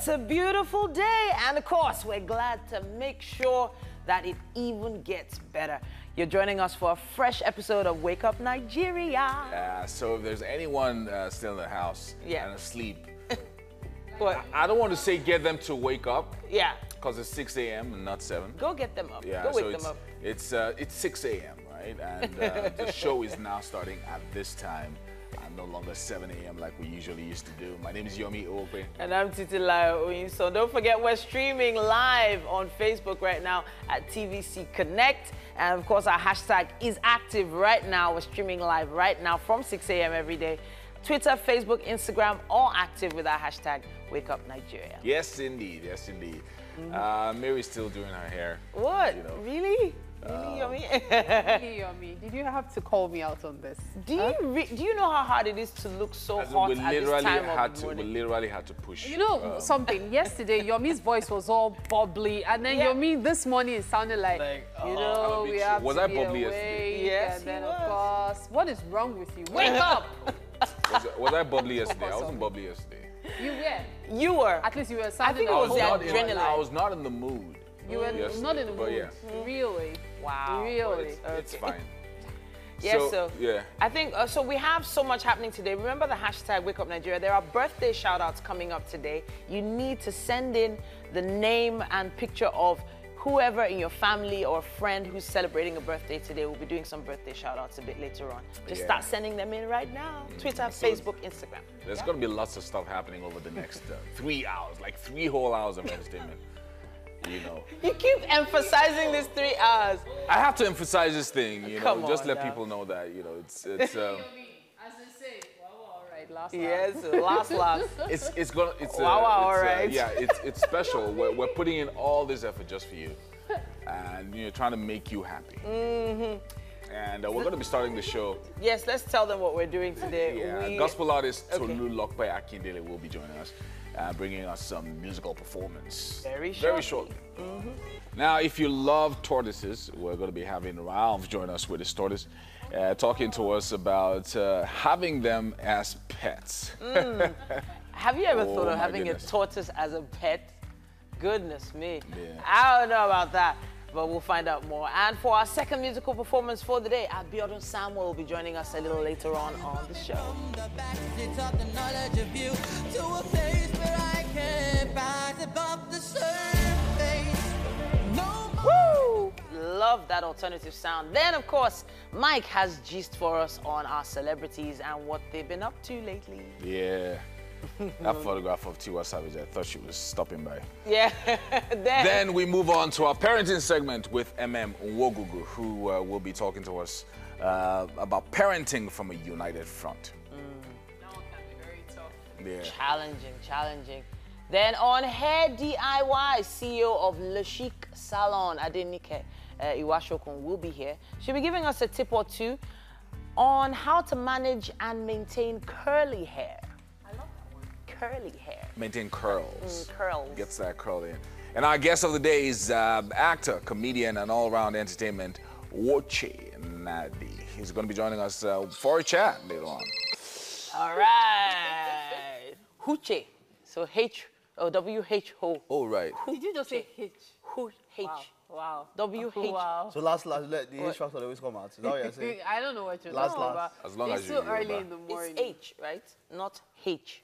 It's a beautiful day, and of course, we're glad to make sure that it even gets better. You're joining us for a fresh episode of Wake Up Nigeria. Yeah, so if there's anyone uh, still in the house Yeah. and asleep, What? I don't want to say get them to wake up Yeah, because it's 6 a.m. and not 7. go get them up. Yeah, go so wake it's, them up. It's, uh, it's 6 a.m., right? And uh, the show is now starting at this time and no longer 7 a.m. like we usually used to do. My name is Yomi Ope. And I'm Titi Layo So don't forget, we're streaming live on Facebook right now at TVC Connect. And of course, our hashtag is active right now. We're streaming live right now from 6 a.m. every day. Twitter, Facebook, Instagram, all active with our hashtag Wake Up Nigeria. Yes, indeed. Yes, indeed. Mm-hmm. Uh, Mary's still doing her hair. What? You know. Really? Really, Yomi? Hey, Yomi, did you have to call me out on this? do you re- do you know how hard it is to look so As hot we at this time had of the to. We literally had to push. You know uh, something? Yesterday, Yomi's voice was all bubbly, and then Yeah. Yomi this morning it sounded like, Like, you oh, know, I'm a bit we chill. have Was to I be bubbly awake, yesterday? Yes, and you then was. of course, what is wrong with you? Wake up! was, was I bubbly yesterday? I wasn't bubbly yesterday. you were. You were. At least you were sounding. think it I was was, the not in, adrenaline. I was not in the mood. You were yesterday, not in the mood. yeah. Really? Wow. Really? It's, it's Okay. fine. Yeah, so, yeah. I think uh, so. We have so much happening today. Remember the hashtag Wake Up Nigeria. There are birthday shout outs coming up today. You need to send in the name and picture of whoever in your family or friend who's celebrating a birthday today. We'll be doing some birthday shout outs a bit later on. Just Yeah. start sending them in right now. Twitter, So- Facebook, Instagram. There's Yeah. going to be lots of stuff happening over the next uh, three hours, like three whole hours of entertainment. You know, You keep emphasizing these three hours. I have to emphasize this thing. You know, Come just on let now. people know that you know it's it's um, As they say, wow, all right, last Yes, last, last. it's it's gonna it's uh, Wow, wow, it's, uh, alright. yeah it's it's special. We're, we're putting in all this effort just for you, and you know trying to make you happy. Mm-hmm. And uh, we're going to be starting the show. Yes, let's tell them what we're doing today. Yeah, We- gospel artist Okay. Tolu Lokpe Akindele will be joining us, uh, bringing us some musical performance. Very Very shortly. shortly. Now, if you love tortoises, we're going to be having Ralph join us with his tortoise, uh, talking to us about uh, having them as pets. Have you ever Oh, thought of having goodness. a tortoise as a pet? Goodness me. Yeah. I don't know about that, but we'll find out more. And for our second musical performance for the day, Abiodun Samuel will be joining us a little later on on the show. the backstreets of the knowledge of you to a place where I can rise above the surface. No more. Woo! Love that alternative sound. Then, of course, Mike has gist for us on our celebrities and what they've been up to lately. Yeah. that photograph of Tiwa Savage, I thought she was stopping by. Yeah. then, Then we move on to our parenting segment with MM Nwogugu, who uh, will be talking to us uh, about parenting from a united front. That one can be very tough. Yeah. Challenging, challenging. Then on Hair DIY, CEO of Le Chic Salon, Adenike uh, Iwashokun, will be here. She'll be giving us a tip or two on how to manage and maintain curly hair. Curly hair. Maintain curls. Mm, curls. Gets that curl in. And our guest of the day is uh, actor, comedian, and all-round entertainment, Woche Nadi. He's going to be joining us uh, for a chat later on. All right. Huche. So H, oh, W H O. Oh, right. Did you just say H? Hu H. Wow. W H. Wow. So last, last, let the instructor always come out. Is that what you're saying? I don't know what you're Last, talking last. about. As long it's as so you early Yoruba. in the morning. It's H, right? Not H.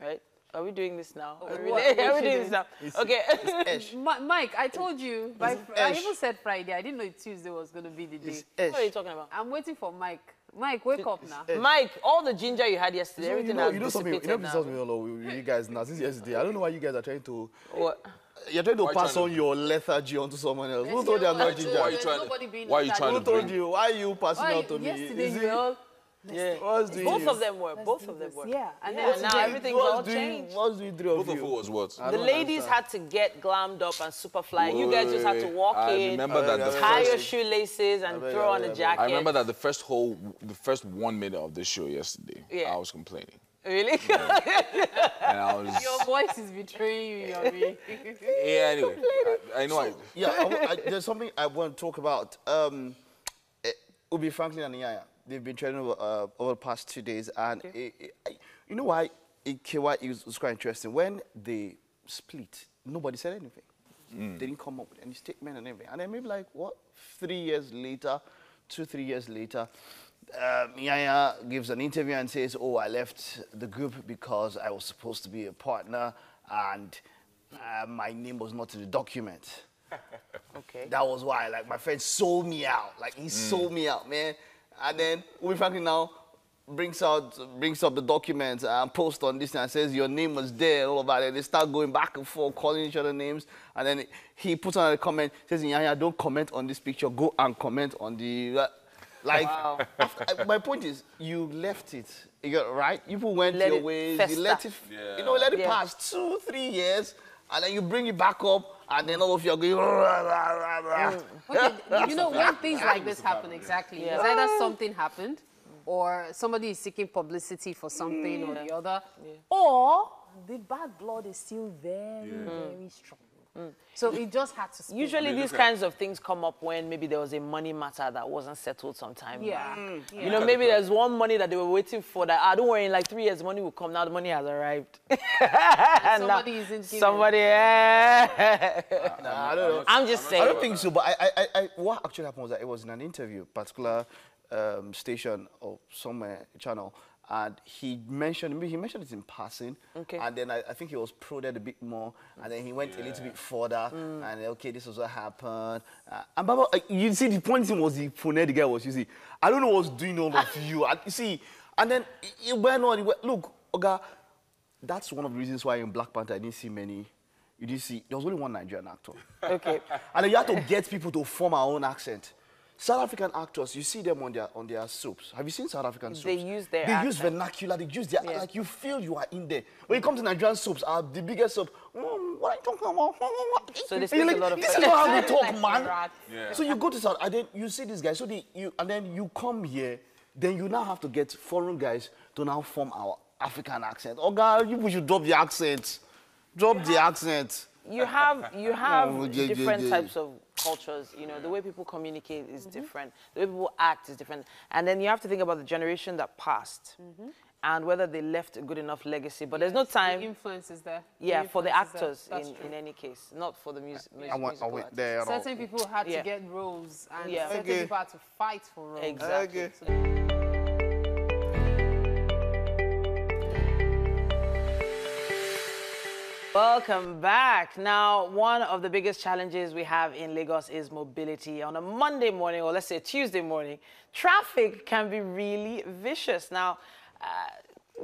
Right? Are we doing this now? Are we, what- are we doing this now? It's- Okay. Esh. Mi- Mike, I told you. By It's fr- I even said Friday. I didn't know Tuesday was going to be the day. It's what are you talking about? I'm waiting for Mike. Mike, wake up now. Mike, all the ginger you had yesterday, So, everything you know, has you know something, you know, dissipated this now. all with you guys now since yesterday. I don't know why you guys are trying to, What? you're trying to Why pass trying on to- your lethargy onto someone else. Who told you I'm not there's ginger? Why are you trying to- nobody why are you lethargic. trying Who told you? Why are you passing Why- out to me? yesterday Is you it- all, Yeah. What's doing Both you? of them were. Both of them were. yeah. And Yeah, then now today- everything's all doing- changed. What's doing three of Both of you? who was what? I The ladies understand. had to get glammed up and super fly. You guys just had to walk I in, remember that the tie your shoelaces, and bet, throw I on a bet, I bet. jacket. I remember that the first whole, the first one minute of the show yesterday, Yeah. I was complaining. Really? And I was, Your voice is betraying you, Yomi. yeah, anyway. I, I know I, Yeah, I I- there's something I want to talk about. Um, eh, Ubi Franklin and Iyanya, they've been training over, uh, over the past two days, and it, it, you know why it, why it was, was quite interesting when they split. Nobody said anything. They didn't come up with any statement and everything. And then maybe like what three years later, two three years later, um, Iyanya gives an interview and says, "Oh, I left the group because I was supposed to be a partner and uh, my name was not in the document." Okay. That was why, like, my friend sold me out. Like, he sold me out, man. And then, Ubi Franklin now brings out, brings up the documents and posts on this and says your name was there all of that. And they start going back and forth, calling each other names. And then he puts on a comment, says, Iyanya, don't comment on this picture. Go and comment on the... Uh, like, after- my point is, you left it, you got right? You people went Let your ways, fester. you let it, you know, let it Yeah. pass two, three years, and then you bring it back up, and then all of you are going, rah, rah, rah, rah. Okay, you know, when things like this happen, exactly, Yeah. it's either something happened or somebody is seeking publicity for something or the other, or the bad blood is still very, very strong. So it just had to spill. Usually these kinds of things come up when maybe there was a money matter that wasn't settled sometime Yeah. back. Mm. You know, maybe there's one money that they were waiting for that, ah, don't worry, in like three years, money will come. Now the money has arrived. and now somebody isn't giving. Somebody, eh. Nah, I don't know. I'm just I saying. I don't think so, but I, I, I, I, what actually happened was that it was in an interview, particular um, station or somewhere channel, and he mentioned he mentioned it in passing, Okay. and then I, I think he was prodded a bit more, and then he went a little bit further, Mm. and okay, this was what happened, uh, and Baba, uh, you see, the point thing was the phone the guy was, you see, I don't know what's doing all of you, and you see, and then it went on, it went, look, Oga, that's one of the reasons why in Black Panther I didn't see many. You didn't see. There was only one Nigerian actor. Okay. And then you have to get people to form our own accent. South African actors, you see them on their on their soaps. Have you seen South African soaps? They use their They use vernacular. They use their Yeah. like you feel you are in there. When you come to Nigerian soaps, are the biggest soap. "Mm, what are you talking about? Mm, mm, mm, so they You're speak a lot of This is not how we talk, like man. Yeah. So you go to South, and then you see this guy. So they, you and then you come here. Then you now have to get foreign guys to now form our African accent. Oh God, you should drop the accent. Drop the accent. You have you have Oh, yeah, yeah, different yeah. types of cultures you know the way people communicate is mm-hmm. different the way people act is different and then you have to think about the generation that passed mm-hmm. and whether they left a good enough legacy but there's no The time influence is there. yeah for the influence is there. actors in, in any case not for the music, I went, I went there. and all. Certain people had Yeah. to get roles, and Yeah. certain Okay. people had to fight for roles. exactly Okay. So Welcome back. Now, one of the biggest challenges we have in Lagos is mobility. On a Monday morning, or let's say Tuesday morning, traffic can be really vicious. Now, uh,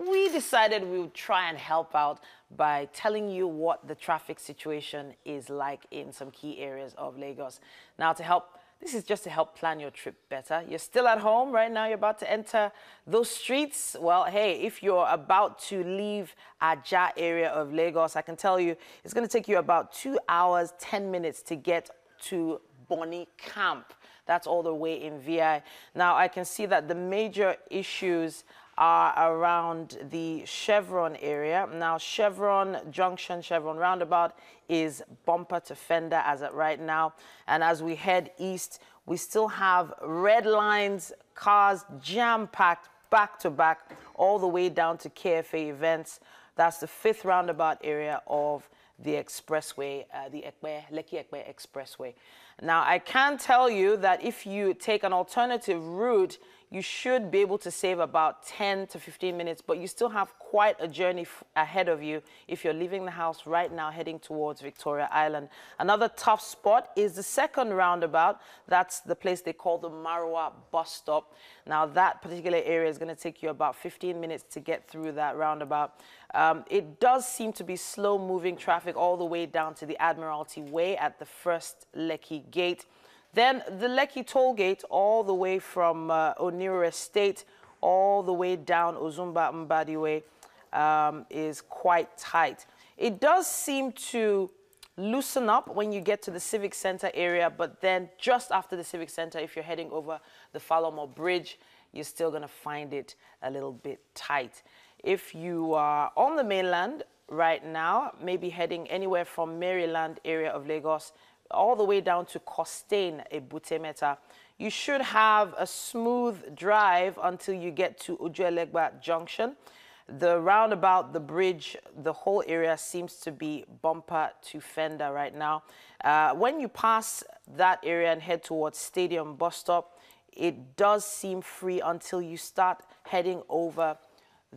we decided we would try and help out by telling you what the traffic situation is like in some key areas of Lagos. Now, to help this is just to help plan your trip better. You're still at home right now, you're about to enter those streets. Well, hey, if you're about to leave Aja area of Lagos, I can tell you it's going to take you about two hours, 10 minutes to get to Bonny Camp. That's all the way in VI. Now, I can see that the major issues are around the Chevron area. Now, Chevron Junction, Chevron Roundabout is bumper to fender as at right now. And as we head east, we still have red lines, cars jam packed back to back, all the way down to KFA events. That's the fifth roundabout area of the expressway, uh, the Epe, Lekki Epe Expressway. Now, I can tell you that if you take an alternative route, you should be able to save about 10 to 15 minutes, but you still have quite a journey ahead of you if you're leaving the house right now heading towards Victoria Island. Another tough spot is the second roundabout. That's the place they call the Marwa bus stop. Now, that particular area is going to take you about 15 minutes to get through that roundabout. Um, it does seem to be slow moving traffic all the way down to the Admiralty Way at the first Lekki gate. Then the Lekki toll gate, all the way from uh, Estate, all the way down Ozumba Mbadiwe Way, um, is quite tight. It does seem to loosen up when you get to the Civic Center area, but then just after the Civic Center, if you're heading over the Falomo Bridge, you're still going to find it a little bit tight. If you are on the mainland right now, maybe heading anywhere from Maryland area of Lagos, all the way down to Costain, Ebute Metta, you should have a smooth drive until you get to Ojuelegba Junction. The roundabout, the bridge, the whole area seems to be bumper to fender right now. Uh, when you pass that area and head towards Stadium bus stop, it does seem free until you start heading over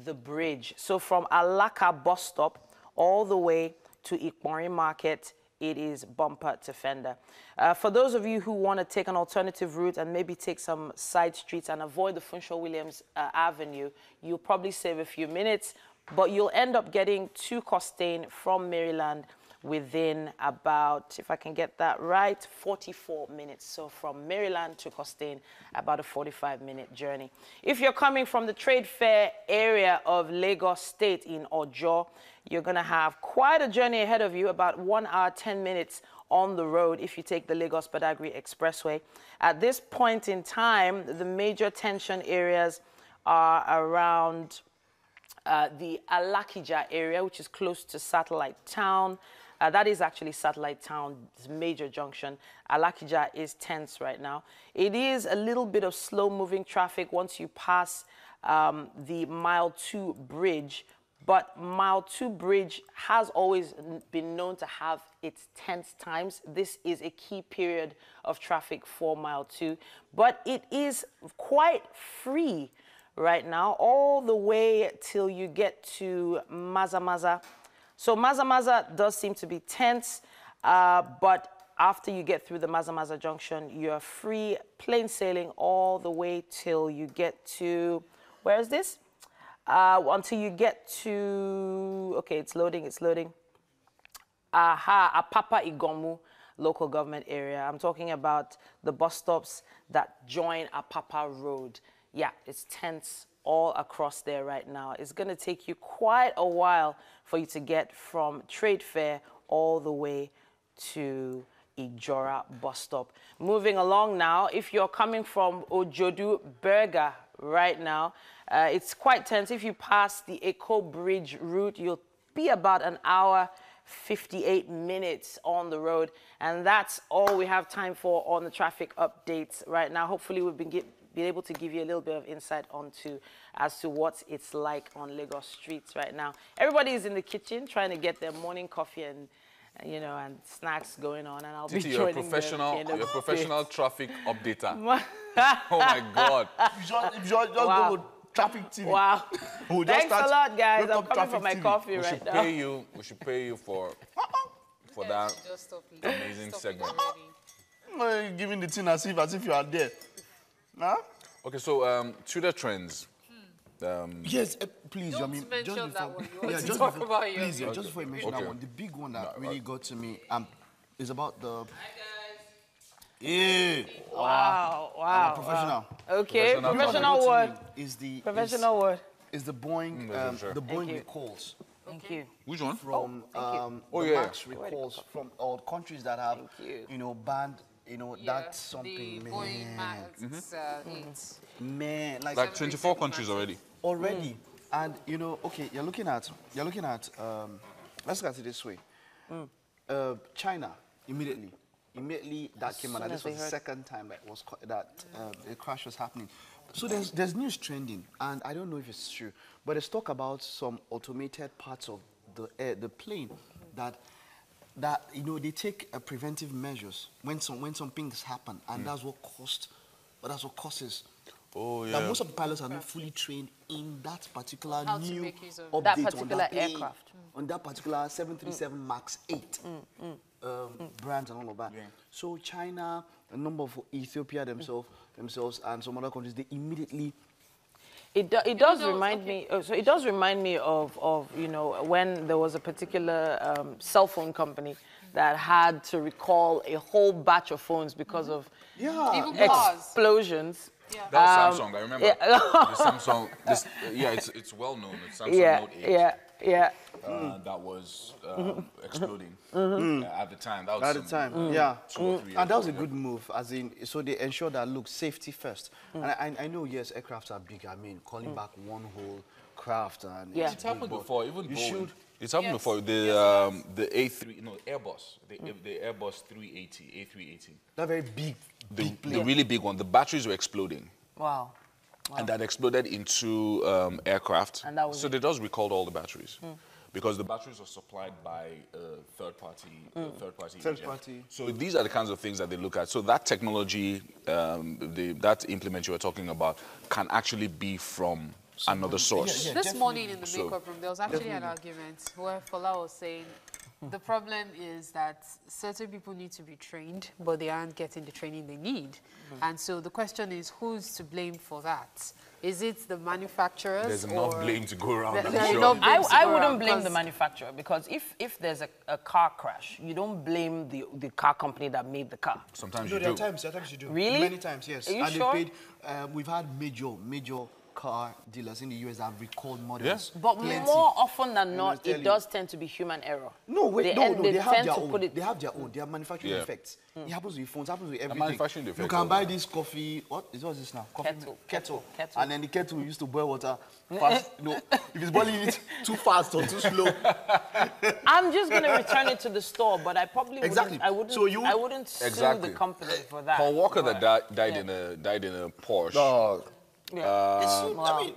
the bridge. So from Alaka bus stop all the way to Ikmori Market, it is bumper to fender. Uh, for those of you who want to take an alternative route and maybe take some side streets and avoid the Funsho Williams uh, Avenue, you'll probably save a few minutes, but you'll end up getting to Costain from Maryland within about, if I can get that right, 44 minutes. So from Maryland to Costain, about a 45 minute journey. If you're coming from the trade fair area of Lagos State in Ojo, you're going to have quite a journey ahead of you, about one hour, 10 minutes on the road if you take the Lagos Badagry Expressway. At this point in time, the major tension areas are around uh, the Alakija area, which is close to Satellite Town. Uh, that is actually Satellite Town's major junction. Alakija is tense right now. It is a little bit of slow moving traffic once you pass um, the Mile 2 bridge, but Mile 2 bridge has always been known to have its tense times. This is a key period of traffic for Mile 2, but it is quite free right now, all the way till you get to Maza Maza. So Maza Maza does seem to be tense, uh, but after you get through the Maza Maza junction, you're free, plain sailing all the way till you get to, where is this? Uh, until you get to, okay, it's loading, it's loading. Aha, Apapa Iganmu local government area. I'm talking about the bus stops that join Apapa Road. Yeah, it's tense all across there right now. It's going to take you quite a while for you to get from Trade Fair all the way to Ijora bus stop. Moving along now, if you're coming from Ojodu Berger right now, uh, it's quite tense. If you pass the Eco Bridge route, you'll be about an hour 58 minutes on the road and that's all we have time for on the traffic updates right now hopefully we've been, been able to give you a little bit of insight onto as to what it's like on lagos streets right now everybody is in the kitchen trying to get their morning coffee and you know and snacks going on and i'll Titi, be you're a joining them professional, the you're a professional traffic updater. oh my God. You just, you just, just Wow. go to traffic TV. wow We'll thanks a lot guys i'm coming for traffic my TV. coffee We right should now pay you. We should pay you for for that. Just stop amazing Stop segment. It already. Giving the thing as if as if you are there. Huh? Okay, so um, Twitter trends. Um, Yes, uh, please. Don't I mean, mention just that before, one. You want yeah, just talk before, about your- please, yeah, just before you mention Okay. that one, the big one that really got to me um, is about the. Hi guys. Yeah. wow I'm wow a professional. okay Professional professional word got to me Is the professional word is, is the Boeing Mm, um, sure. the Boeing you. recalls thank you which one? from um, Oh, the yeah. Max recalls from all countries that have Thank you. know banned you know Yeah, that's something the man. Boeing Max uh, eight. man like, Like 24 countries already. already. And you know okay you're looking at you're looking at um, let's look at it this way. Uh, China immediately. Immediately that came out. soon and as this was the heard. second time that was that uh, the crash was happening. So there's there's news trending and I don't know if it's true but there's talk about some automated parts of the air, the plane that that you know they take uh, preventive measures when some when some things happen and hmm. that's what caused but that's what causes. Oh, that most of the pilots are not fully trained in that particular How to new make use of update That on particular that plane, aircraft. on that particular 737 hmm. Max 8 hmm, um, brands and all of that. So China, a number of Ethiopia themselves, themselves, and some other countries, they immediately It, do, it does remind okay. me. Oh, so it does remind me of, of you know when there was a particular um, cell phone company that had to recall a whole batch of phones because of yeah, Even yeah. explosions. That was Um, Samsung. I remember. yeah. the Samsung. This, yeah, it's it's well known. It's Samsung Yeah, Note 8. yeah, yeah. Uh, that was um, exploding uh, at the time. That was At the some- time, yeah, two or three and that years was a ago, good move. As in, so they ensure that look safety first. And I, I know yes, aircrafts are big. I mean, calling back one whole craft and Yeah. it's It's happened big, before. Even you Boeing. should It's happened Yes. before. The um, the A3, no Airbus, the, the Airbus 380, A380, that very big, the, big the plane. really big one. The batteries were exploding. Wow. And that exploded into um, aircraft. And that was so it. they just recalled all the batteries. Because the batteries are supplied by uh, third party, uh, third party. Third agent. party. So these are the kinds of things that they look at. So that technology, um, the, that implement you were talking about, can actually be from another source. yeah. This morning in the So- makeup room, there was actually an argument where Fola was saying the problem is that certain people need to be trained, but they aren't getting the training they need. And so the question is, who's to blame for that? Is it the manufacturers? There's enough blame to go around. There- I'm there sure. enough I, to I go wouldn't around, blame the manufacturer because if, if there's a, a car crash, you don't blame the, the car company that made the car. Sometimes No, you there are times, there are times you do. Really? Many times, yes. Are you and sure? paid. Uh, we've had major, major car dealers in the US have recalled models. Yes. But Plenty. more often than not, it you. does tend to be human error. No, wait, they, no, end- no, they, they, have tend their to own. put it. They have their own. They have manufacturing Yeah. defects. It hmm. happens with phones, it happens with everything. manufacturing You can buy this coffee. What is what is this now? Coffee Kettle. Kettle. Kettle. And then the kettle used to boil water fast. you know, if it's boiling it too fast or too slow. I'm just going to return it to the store, but I probably Exactly. wouldn't. I wouldn't. So you- I wouldn't sue Exactly. the company for that. Paul Walker that died, died Yeah. in a died in a Porsche. Dog. Yeah. Uh, it's- wow. I mean,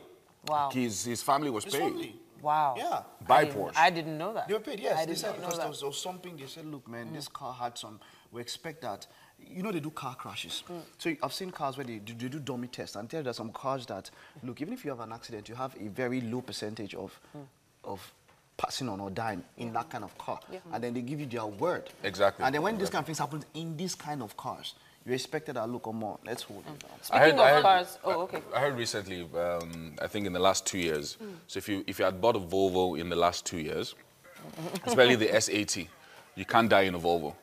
wow. His his family was it's paid. family. Wow. Yeah. By I didn't- Porsche. I didn't know that. They were paid, I yes. They did said not know because there that. there was something. They said, look, man, this mm. car had some. We expect that. You know they do car crashes. Mm. So I've seen cars where they do, they do dummy tests and tell there's some cars that look, even if you have an accident, you have a very low percentage of mm. of passing on or dying in that kind of car. And then they give you their word. Exactly. And then when this kind of things happen in this kind of cars, you expected that look or more. Let's hold it down. Speaking of cars, oh, okay. I heard recently, um, I think in the last two years. So if you if you had bought a Volvo in the last two years, especially the S80, you can't die in a Volvo.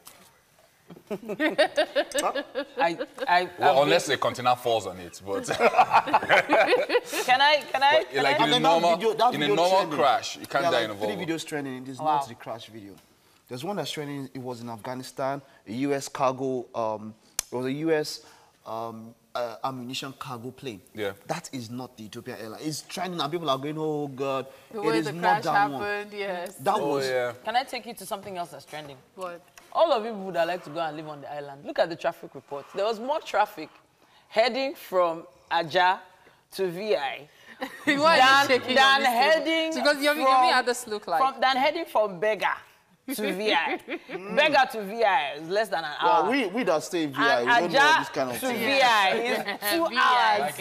I, I, Well, unless the container falls on it. But can I, can I, can like I? in a then that normal video- that in a normal trending. crash, you can't There are die in like a Three Volvo. videos trending. It is Wow. not the crash video. There's one that's trending. It was in Afghanistan. A U.S. cargo. Um, it was a U.S. Um, uh, ammunition cargo plane. Yeah. That is not the Ethiopian airline. It's trending and people are going, oh God, The it way is the not crash that one. happened, yes. That Oh was. yeah. Can I take you to something else that's trending? What? All of you would have liked to go and live on the island. Look at the traffic reports. There was more traffic heading from Aja to VI Why are you than, shaking than heading Because you're from, giving others look like. from, than heading from Berger to VI. Mm. Berger to VI is less than an hour. Well, we, we that stay in VI, and we don't know Aja this kind of to thing. VI is two VI. hours.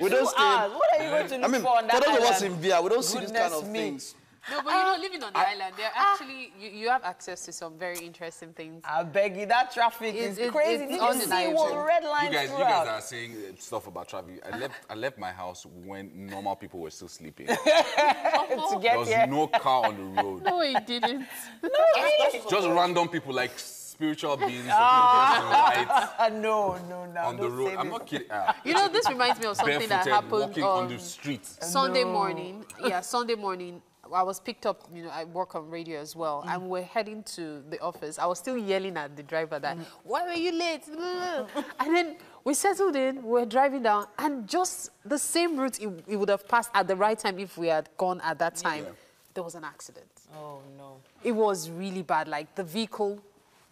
We don't Two stay. hours. What are you going to look I mean, for on for that those of us in VI, we don't see this kind Goodness of me. things. No, but you're not living on the island, there are actually, you, you have access to some very interesting things. I beg you, that traffic It's- is it's- crazy. it's Did you see undeniable. what red You lines guys, you throughout? guys are saying uh, stuff about traffic. I left, I left my house when normal people were still sleeping. to There was here. no car on the road. No, it didn't. No, just random people like spiritual beings, lights Ah, no, no, no. on the road. I'm not kidding. Ah, You know, this reminds me of something that happened on on the streets. Sunday morning. Yeah, Sunday morning. I was picked up, you know, I work on radio as well, mm. and we're heading to the office. I was still yelling at the driver that, mm. why were you late? and then we settled in, we are driving down, and just the same route it, it would have passed at the right time if we had gone at that time. There was an accident. Oh, no. It was really bad. Like the vehicle,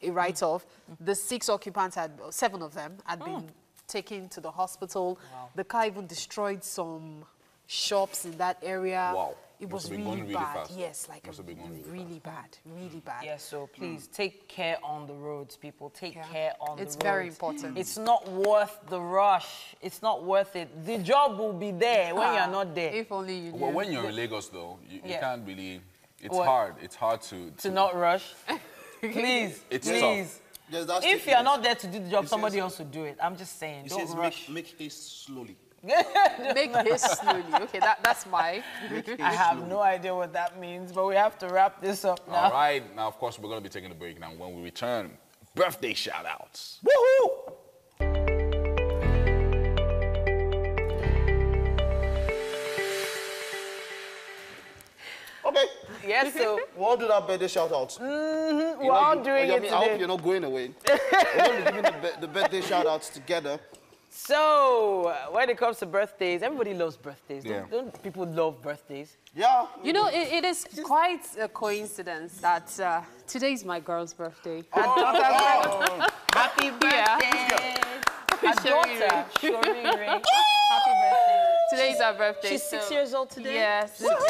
it right mm. off. The six occupants had, seven of them had oh. been taken to the hospital. The car even destroyed some shops in that area. Wow. It was really really bad. fast. Yes, like Must a have been going really really bad, really bad. Yes, so hmm. please take care on the roads, people. Take Yeah. care on It's the roads. It's very important. It's not worth the rush. It's not worth it. The job will be there when ah, you're not there. If only you knew. Well, when you're in Lagos, though, you, you Yeah. can't really. It's What? hard. It's hard to. to not rush. please, It's please. Yes, that's If you're not there to do the job, It somebody says- else will do it. I'm just saying, It don't says rush. make, make haste slowly. Make this slowly. Okay, that, that's my. I have no idea what that means, but we have to wrap this up now. All right. Now, of course, we're going to be taking a break now. When we return, birthday shout outs. Woohoo! Okay. Yes, so We'll all do that birthday shout out. Mm-hmm, we're all doing oh, it I hope today. you're not going away. We're going to be giving the, the birthday shout outs together. So, uh, when it comes to birthdays, everybody loves birthdays. Don't, Yeah. don't people love birthdays? Yeah. You know, it, it is quite a coincidence that uh, today is my girl's birthday. Happy birthday! Her Shoriri. daughter, Shoriri. Happy birthday. is her birthday. She's six so- years old today? Yes, it's,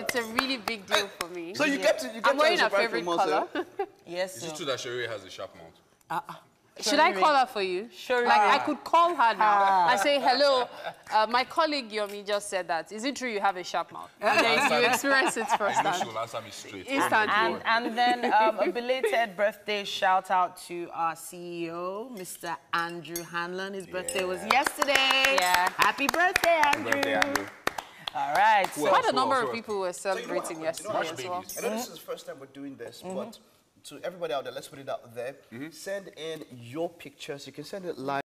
it's a really big deal for me. So you get to you get I'm to wearing have her a favorite color. eh? Yes. Is it true that Sherry has a sharp mouth? Should I call her for you? Sure. Like I could call her now and say, hello, uh, my colleague Yomi just said that. Is it true you have a sharp mouth? And then you experience it I know she firsthand. will answer me straight. Instantly. And, and then um, a belated birthday shout out to our CEO, Mr. Andrew Hanlon. His birthday was yesterday. Yeah. Happy birthday, Andrew. Birthday, Andrew. All right. Who So. Quite a Who number else? of people were So you know what celebrating happens? You know yesterday as well. I know this is the first time we're doing this, but to everybody out there, let's put it out there. Mm-hmm. Send in your pictures. You can send it live.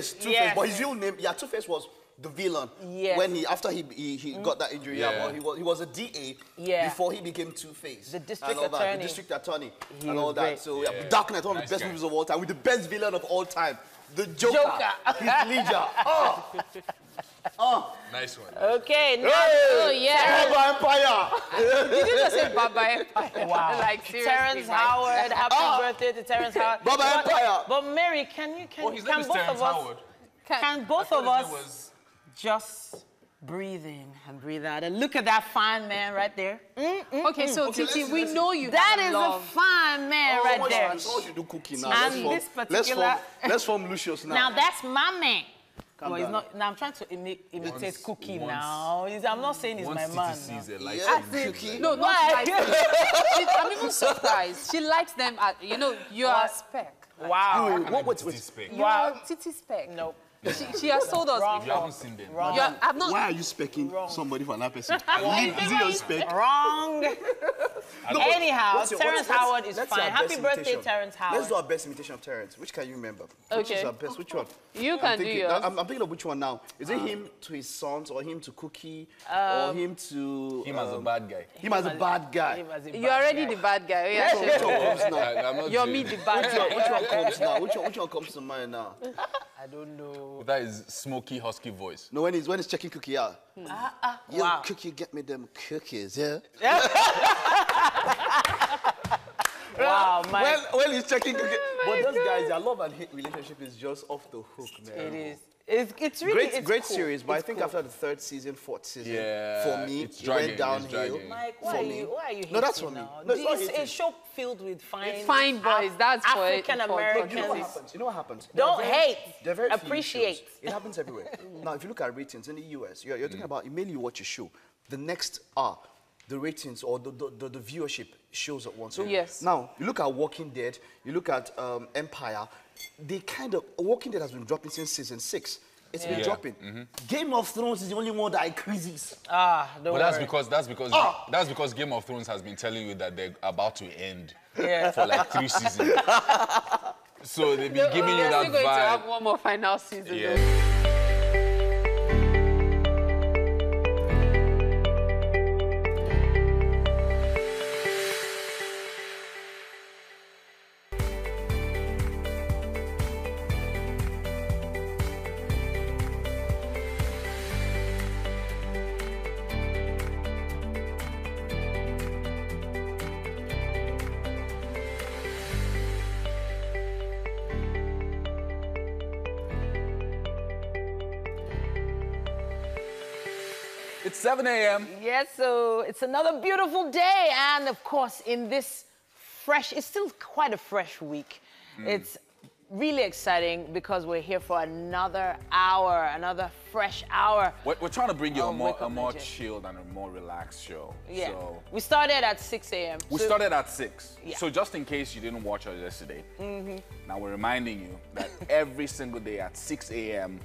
Yes, Two-Face, Yes. but his real name, yeah, Two-Face was the villain. Yes. When he, after he, he, he got that injury, yeah, Yeah. but he was, he was a DA Yeah. before he became Two-Face. The and district all that, attorney. The district attorney He and all that. great. So, yeah, Yeah. Dark Knight, one of Nice the best guy. movies of all time, with the best villain of all time, the Joker. Joker. Heath Ledger. Oh, Nice one. Okay, now Oh, yeah. Baba Empire. Did you just say Baba Empire? Wow. like, seriously. Terrence like- Howard, happy Ah. birthday to Terrence Howard. Baba But- Empire. But Mary, can you can, Oh, can both Terrence of us Howard. can I both of us was just Breathe in and breathe out. And look at that fine man right there. Mm, Okay, so Titi, we know you That is love. a fine man Oh, right what there. should- what should do cooking now? And let's, this form, let's, form, let's form Lucius now. Now that's my man. Calm well, he's down. not. Now I'm trying to imi- imitate Once- Cookie once- now. He's, I'm not saying he's my Titi man. sees now. it, like Yeah, she- cookie. No, not Why? like she, I'm even surprised. She likes them at, you know, you are a spec. Wow. Wait, what, what, Titi wait, speak. You Wow. are Titi spec. Nope. She, she has told us Wrong. You haven't seen them. You are, I've not. why are you specking somebody for another person? Is it your spec? Wrong. Anyhow, What's your- Terrence what's- Howard is fine. Happy birthday, imitation. Terrence Howard. Let's do our best imitation of Terrence. Which can you remember? Which is Okay. our best? Which one? You I'm can do yours. I'm, I'm thinking of which one now. Is it him to his sons, or him to Cookie, Um, or him to Him as a um, bad guy. him as a bad guy? Him as a You're already the bad guy. Yeah, Which one comes now? I, I'm not You're saying- me the bad guy. which one comes now? Which one, which one comes to mind now? I don't know. That is smoky, husky voice. No, when he's when he's checking Cookie out. Hmm. Ah, ah, Yo, Wow. Cookie, get me them cookies, yeah. Wow, man. When, when he's checking Cookie, oh but those guys, their love and hate relationship is just off the hook, man. it is. It's, it's really Great, it's great cool. series, but I think cool. after the third season, fourth season, Yeah, for me, it's it dragging, went downhill. dragging. Mike, why for are me. you why are you No, that's for me. now? No, it's It's a hating. show filled with fine Fine boys, that's for it- African for- for- Americans. You know what happens? You know what happens? Don't very- hate, there are very appreciate. It happens everywhere. now, if you look at ratings in the US, you're, you're Mm. talking about immediately you watch a show. The next are the ratings or the, the, the, the viewership shows at once. So Yes. Now, you look at Walking Dead, you look at um, Empire, they kind of, Walking Dead has been dropping since season six. It's been Yeah. dropping. Mm-hmm. Game of Thrones is the only one that increases. Ah, don't But that's because that's because Ah! that's because Game of Thrones has been telling you that they're about to end Yeah. for like three seasons. so they've been giving you We're that still going to have one more final season. though. Yeah. It's 7 a.m. Yes, so it's another beautiful day. And of course, in this fresh, it's still quite a fresh week. It's really exciting because we're here for another hour, another fresh hour. We're, we're trying to bring you Oh, a more, a more chilled and a more relaxed show. Yeah. So We started at 6 a.m. we So- started at 6. Yeah. So just in case you didn't watch us yesterday, Mm-hmm. now we're reminding you that every single day at 6 a.m.,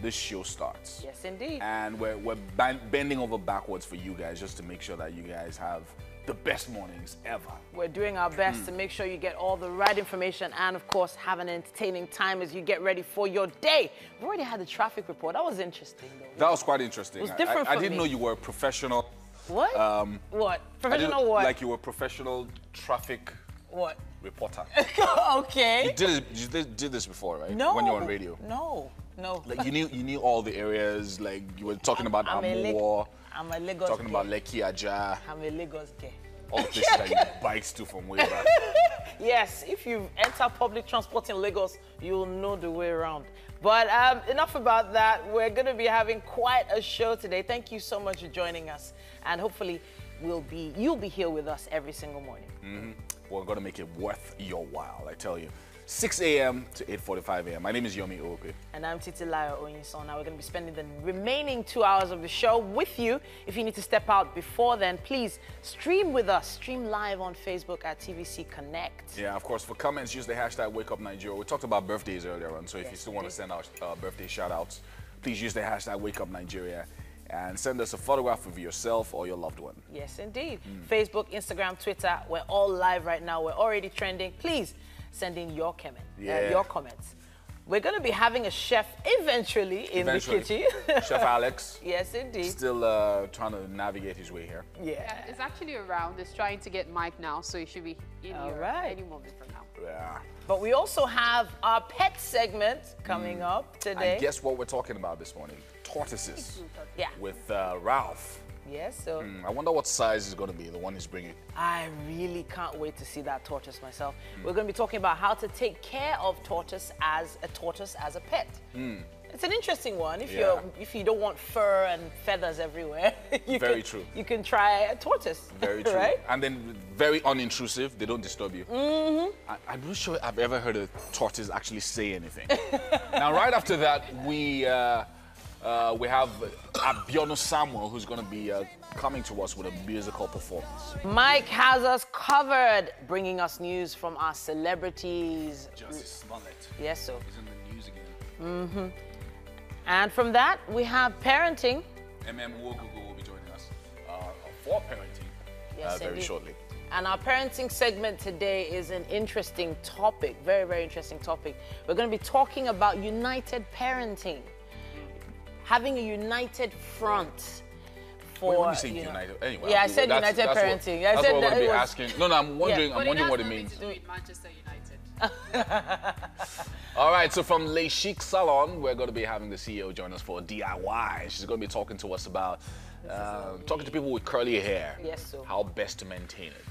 this show starts. Yes, indeed. And we're, we're bending over backwards for you guys just to make sure that you guys have the best mornings ever. We're doing our best to make sure you get all the right information and, of course, have an entertaining time as you get ready for your day. We already had the traffic report. That was interesting, though. That was quite interesting. It was I- different I, I for didn't me. know you were a professional. What? Um, what? Professional what? Like you were a professional traffic what? reporter. okay. you did, you did, did this before, right? No. When you were on radio. No, no. Like you knew you knew all the areas. Like you were talking about I'm a Lag- Amuwo, I'm a Lagos talking girl. about Lekki Aja, I'm a Lagos girl. all places that you bikes to from way back. Yes, if you enter public transport in Lagos, you'll know the way around. But um, enough about that. We're going to be having quite a show today. Thank you so much for joining us, and hopefully, we'll be you'll be here with us every single morning. We're gonna make it worth your while, I tell you. 6 a.m. to 8:45 a.m. My name is Yomi Ope. And I'm Titi Layo Oyinson. Now we're going to be spending the remaining two hours of the show with you. If you need to step out before then, please stream with us. Stream live on Facebook at TVC Connect. Yeah, of course. For comments, use the hashtag Wake Up Nigeria. We talked about birthdays earlier on, so if you still want to send out uh, birthday shout outs, please use the hashtag Wake Up Nigeria and send us a photograph of yourself or your loved one. Yes, indeed. Hmm. Facebook, Instagram, Twitter. We're all live right now. We're already trending. Please send in your comment, uh, Yeah. your comments. We're going to be having a chef eventually in Eventually. the kitchen. Chef Alex, yes, indeed. still uh, trying to navigate his way here. Yeah. It's actually around. It's trying to get Mike now, so he should be in All here right. any moment from now. Yeah. But we also have our pet segment coming up today. And guess what we're talking about this morning? Tortoises. Yeah. With uh, Ralph. Yes, so Hmm, I wonder what size is going to be, the one he's bringing. I really can't wait to see that tortoise myself. We're going to be talking about how to take care of tortoise as a tortoise as a pet. It's an interesting one. If Yeah. you're if you don't want fur and feathers everywhere, you Very can, true. You can try a tortoise. Very true. right? And then very unintrusive. They don't disturb you. Mm-hmm. I, I'm not sure I've ever heard a tortoise actually say anything. now, right after that, we uh, uh, we have Abiodun Samuel, who's going to be uh, coming to us with a musical performance. Mike has us covered, bringing us news from our celebrities. Jussie Smollett Yes, so. is in the news again. Mm-hmm. And from that, we have parenting. MM Wogugu will be joining us uh, for parenting Yes, uh, very indeed. shortly. And our parenting segment today is an interesting topic, very, very interesting topic. We're going to be talking about united parenting, having a united front for. Wait, when you say you know- united, anyway. Yeah, I said that's- united that's what- parenting. I said what that we're going to be asking. No, no, I'm wondering, But I'm wondering what it means. to do with Manchester United. All right, so from Le Chic Salon, we're going to be having the CEO join us for DIY. She's going to be talking to us about uh, talking to people with curly hair. Yes, sir. How best to maintain it.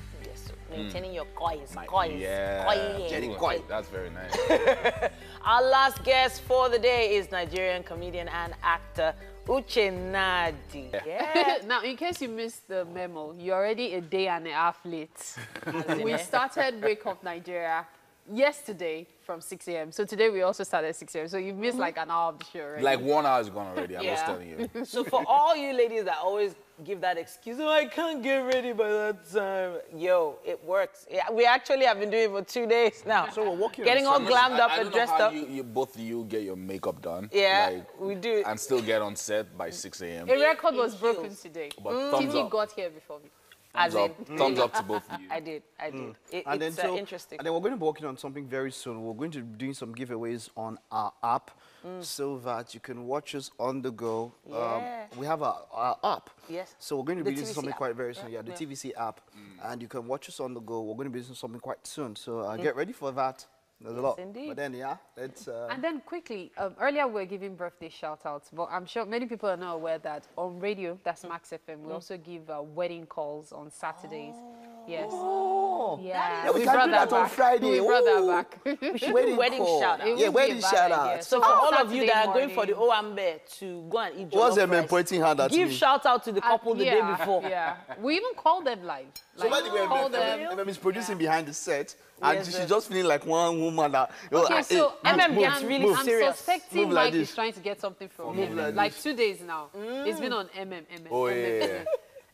Yes, so maintaining your coils, My- coils, yeah. coils. Jenny Coy. That's very nice. Our last guest for the day is Nigerian comedian and actor Uche Nadi. Yeah. now, in case you missed the memo, you're already a day and a half late. we eh? started Wake Up Nigeria yesterday from 6 a.m. So today we also started at 6 a.m. So you missed mm-hmm. like an hour of the show already. like one hour is gone already. I'm just telling you. So for all you ladies that always give that excuse, oh, I can't get ready by that time. Yo, it works. Yeah, we actually have been doing it for two days now. So we're working on Getting all some- glammed up I, I and dressed up. You, you, both of you get your makeup done. Yeah, like, we do. And still get on set by 6 a.m. a record was in broken today. But mm. thumbs up. got here before me. As Thumbs in, up, thumbs up to both of you. I did, I did. It, And then it's uh, interesting. And then we're going to be working on something very soon. We're going to be doing some giveaways on our app so that you can watch us on the go. Mm. Yeah. we have our, our app. Yes. So we're going to The be doing TVC something app, quite very soon. right? Yeah, the Yeah. TVC app. Mm. And you can watch us on the go. We're going to be doing something quite soon. So uh, get ready for that. There's a lot. Mm. indeed. But then, yeah, it's... Uh, And then quickly, um, earlier we were giving birthday shout outs, but I'm sure many people are not aware that on radio, that's Max FM, we also give uh, wedding calls on Saturdays. Yes. oh, Yeah, Yeah, we can do that on. Friday. We brought Ooh. that back. We should wedding do wedding shout out. It Yeah, would be a wedding shout out. So So for on all of you Saturday that are going for the morning- Owambe to go and eat What's jollof them rice, pointing hand at give me? shout out to the Uh, couple the yeah, day before. Yeah. We even called them live. So by the way, called MM, them. MM is producing behind the set, and Yes, she's just feeling like one woman that. yo, Okay, ah, so hey, MM move, gets move, really move. I'm serious. suspecting Move like Mike this. is trying to get something from Move him. like Like, this. two days now. It's been on MM, MM, Oh, MM, yeah, MM.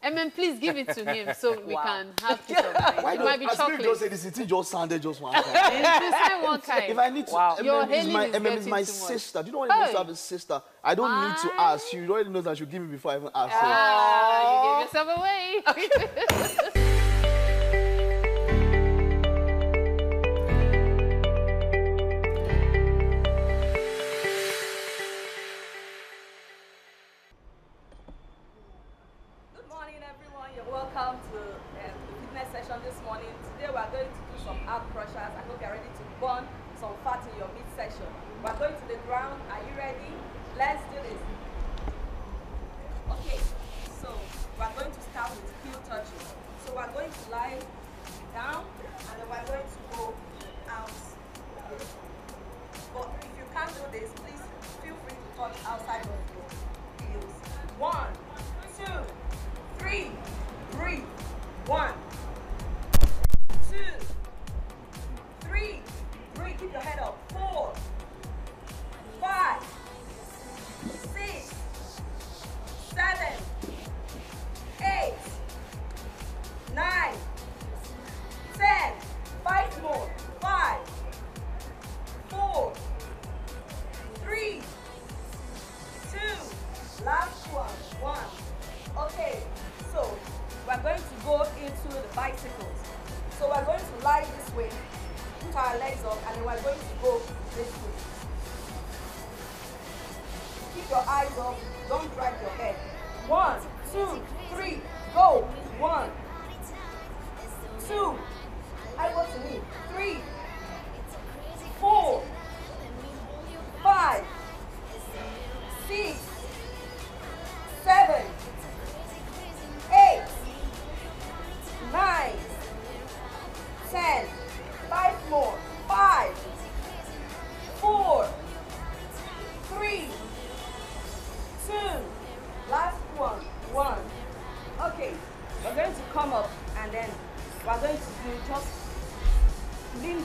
MM, please give it to him so we Wow. can have peace of mind. Why It might be don't, just chocolate. say this, it just sounded just one kind. It's one kind. If I need to, Wow. Your MM is my, is MM is my sister. Do you know what it means to have a sister? I don't need to ask. She already knows that she'll give me before I even ask her. Ah, you gave yourself away. Good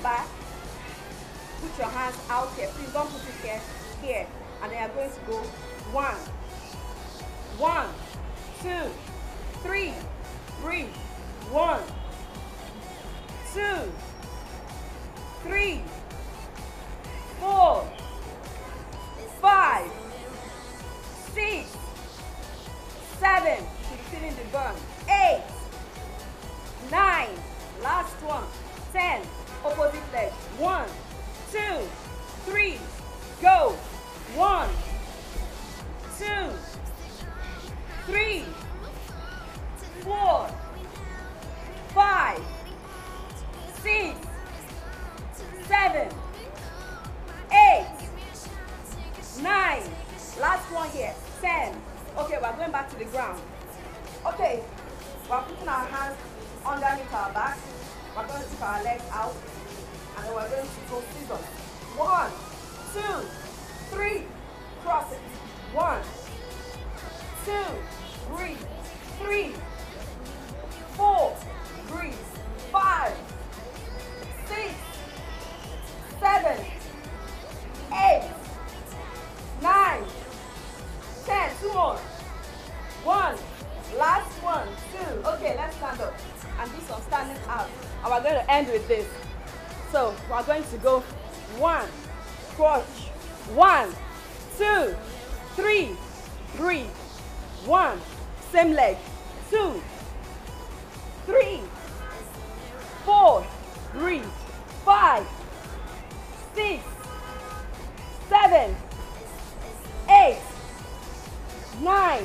put your hands out here. Please don't put it here, here. And then you're going to go one, one, two, three, breathe. One, two, three, four, five, six, seven. Feeling the burn. Eight, nine. Last one. Ten. Opposite leg. One, two, three. Go. One, two, three, four, five, six, seven, eight, nine. Last one here. Ten. Okay, we're going back to the ground. Okay, we're putting our hands underneath our back. We're going to keep our legs out. And then we're going to go scissors. One, two, three. Cross it. One, two, breathe. Three, four, breathe. Five, six, seven, eight, nine, ten. Two more. One. Last one. Two. Okay, let's stand up and do some standing out. And we're going to end with this. So we're going to go one, crunch, one, two, three, breathe, one, same leg, two, three, four, breathe, five, six, seven, eight, nine,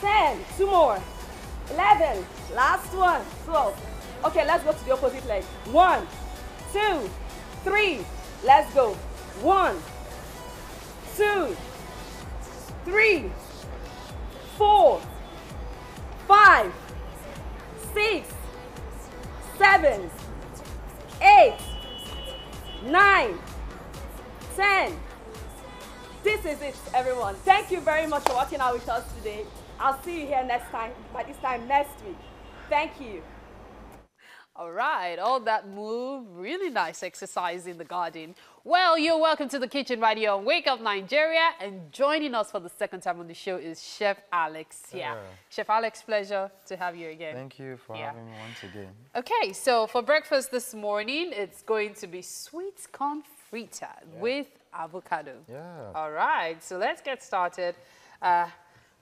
ten, two more, eleven, last one, 12. Okay, let's go to the opposite leg. One, two, three, let's go. One, two, three, four, five, six, seven, eight, nine, ten. This is it, everyone. Thank you very much for watching out with us today. I'll see you here next time, by this time next week. Thank you. All right, all that move, really nice exercise in the garden. Well, you're welcome to the kitchen right here on Wake Up Nigeria. And joining us for the second time on the show is Chef Alex. Yeah. Yeah. Chef Alex, pleasure to have you again. Thank you for Yeah. having me once again. Okay, so for breakfast this morning, it's going to be sweet corn fritter with avocado. Yeah. All right, so let's get started. Uh,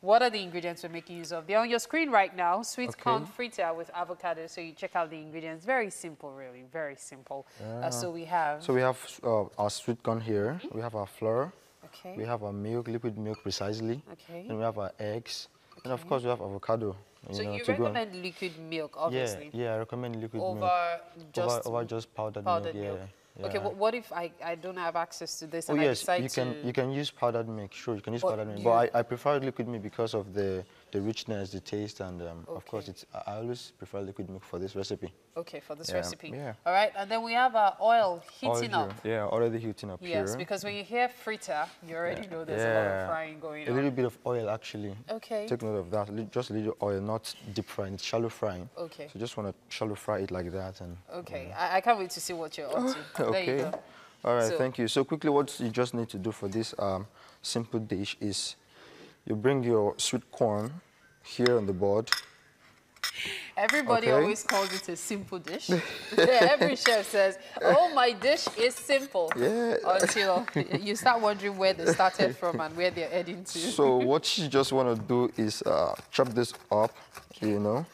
what are the ingredients we're making use of? They're on your screen right now. Sweet corn fritter with avocado. So you check out the ingredients. Very simple, really. Very simple. Uh, so we have. So we have uh, our sweet corn here. We have our flour. okay. We have our milk, liquid milk precisely. Okay. And we have our eggs. And of course we have avocado. You so know, you to go on- recommend liquid milk, Yeah, obviously. yeah, I recommend liquid Over milk. just over, over just powdered, powdered milk. milk. Yeah. Okay, yeah. but what if I, I don't have access to this Oh and I yes, you can you can use powdered milk. Sure, you can use powdered milk. But I, I prefer liquid milk because of the the richness, the taste, and um, of course it's I always prefer liquid milk for this recipe. Okay, for this Yeah, recipe. yeah. All right, and then we have our oil heating Oil up. Yeah, already heating up Yes, here. because when you hear fritter, you already know there's a lot of frying going A on. A little bit of oil actually. Okay. Take note of that. Just a little oil, not deep frying. It's shallow frying. Okay. So just want to shallow fry it like that and. Okay, I, I can't wait to see what you're up to. There you okay. go. All right. So- thank you. So quickly, what you just need to do for this um, simple dish is, you bring your sweet corn here on the board. Everybody Okay. always calls it a simple dish. Every chef says, "Oh, my dish is simple." Yeah. Until you start wondering where they started from and where they're heading to. So what you just want to do is uh, chop this up, you know,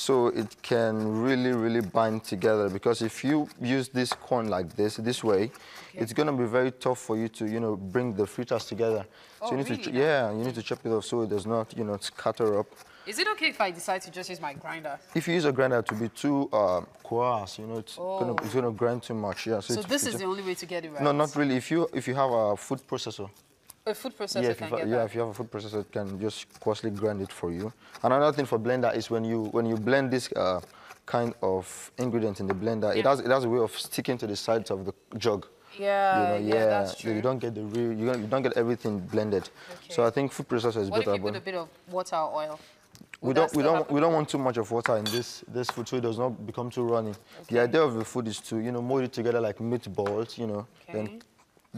so it can really, really bind together. Because if you use this corn like this, this way, it's going to be very tough for you to, you know, bring the fritters together. So Oh, you need to, really ch- yeah, you need to chop it off so it does not, you know, scatter up. Is it okay if I decide to just use my grinder? If you use a grinder to be too uh, coarse, you know, it's gonna it's gonna grind too much. Yeah. So it's- this is the only way to get it right. no, not really. If you if you have a food processor, A food processor yeah, if can you, get yeah, that. if you have a food processor, it can just coarsely grind it for you. Another thing for blender is when you when you blend this uh, kind of ingredient in the blender, it has it has a way of sticking to the sides of the jug. Yeah, you know, yeah, that's so You don't get the real, you don't, you don't get everything blended. Okay. So I think food processor is What if better. you put a bit of water or oil? We don't, we don't, we don't want too much of water in this, this food so it does not become too runny. The idea of the food is to, you know, mold it together like meatballs, you know, then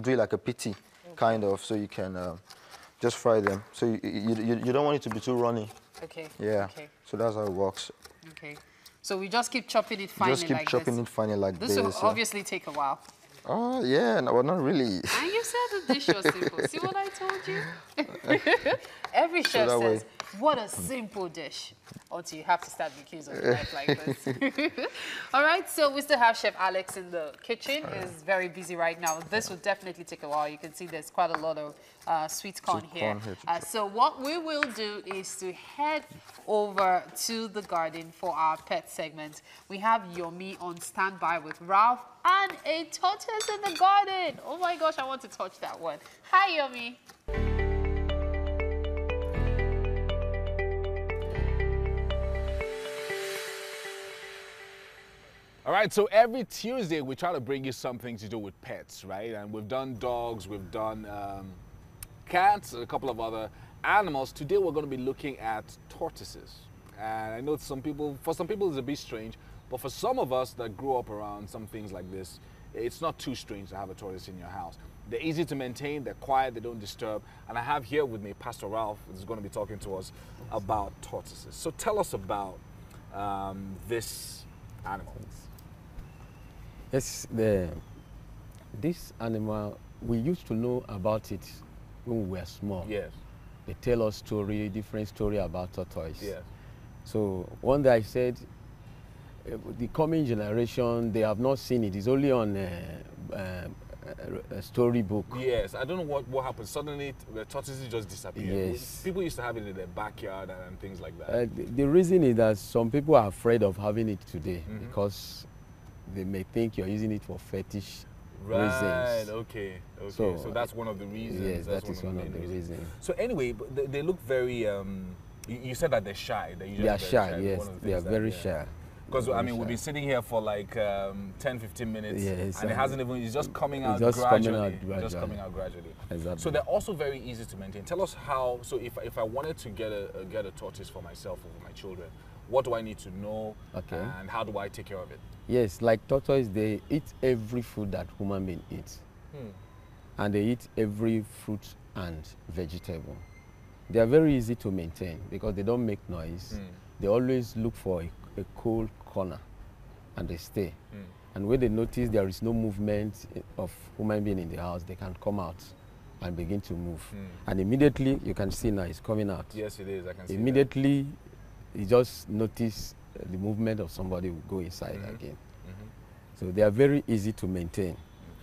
do it like a pity, kind of, so you can uh, just fry them. So you, you, you, don't want it to be too runny. Okay. Yeah. Okay. So that's how it works. Okay. So we just keep chopping it finely just keep like chopping this. it finely like This this. will yeah. obviously take a while. Oh yeah, no, well, not really. And you said the dish was simple. See what I told you? Every chef way- says, what a simple dish. Until you have to start the cues of your life like this. All right, so we still have Chef Alex in the kitchen. He's very busy right now. This will definitely take a while. You can see there's quite a lot of uh, sweet corn Sweet here. corn here Uh, so what we will do is to head over to the garden for our pet segment. We have Yomi on standby with Ralph and a tortoise in the garden. Oh my gosh, I want to touch that one. Hi, Yomi. All right, so every Tuesday we try to bring you something to do with pets, right? And we've done dogs, we've done um, cats, a couple of other animals. Today we're going to be looking at tortoises. And I know some people, for some people it's a bit strange, but for some of us that grew up around some things like this, it's not too strange to have a tortoise in your house. They're easy to maintain, they're quiet, they don't disturb. And I have here with me Pastor Ralph, who's going to be talking to us about tortoises. So tell us about um, this animal. Yes, the, this animal, we used to know about it when we were small. Yes. They tell us story, different story about tortoise. Yes. So one day I said, eh, the coming generation, they have not seen it. It's only on uh, um, a, a storybook. Yes, I don't know what, what happened. Suddenly, the tortoises just disappeared. Yes. People used to have it in their backyard and, and things like that. Uh, the, the reason is that some people are afraid of having it today Mhm. because they may think you're using it for fetish right, reasons. okay, okay. So, So, that's one of the reasons. Yes, that's that is one of the main reasons. So anyway, but they, they look very, um, you, you said that they're shy. They are very shy, yes, the they are things that- very yeah. shy. Because I mean, we've been sitting here for like um, 10, 15 minutes, Yes, and it hasn't even. It's just coming out just coming gradually. Just coming out gradually. Exactly. So they're also very easy to maintain. Tell us how. So if, if I wanted to get a, a get a tortoise for myself or for my children, what do I need to know? Okay. And how do I take care of it? Yes, like tortoise, they eat every food that human being eats. Hmm. And they eat every fruit and vegetable. They are very easy to maintain because they don't make noise. Hmm. They always look for a, a cool corner and they stay. Hmm. And when they notice there is no movement of human being in the house, they can come out and begin to move. Hmm. And immediately, you can see now it's coming out. Yes, it is. I can see. Immediately, you just notice uh, the movement of somebody will go inside Mhm. again. Mhm. So they are very easy to maintain.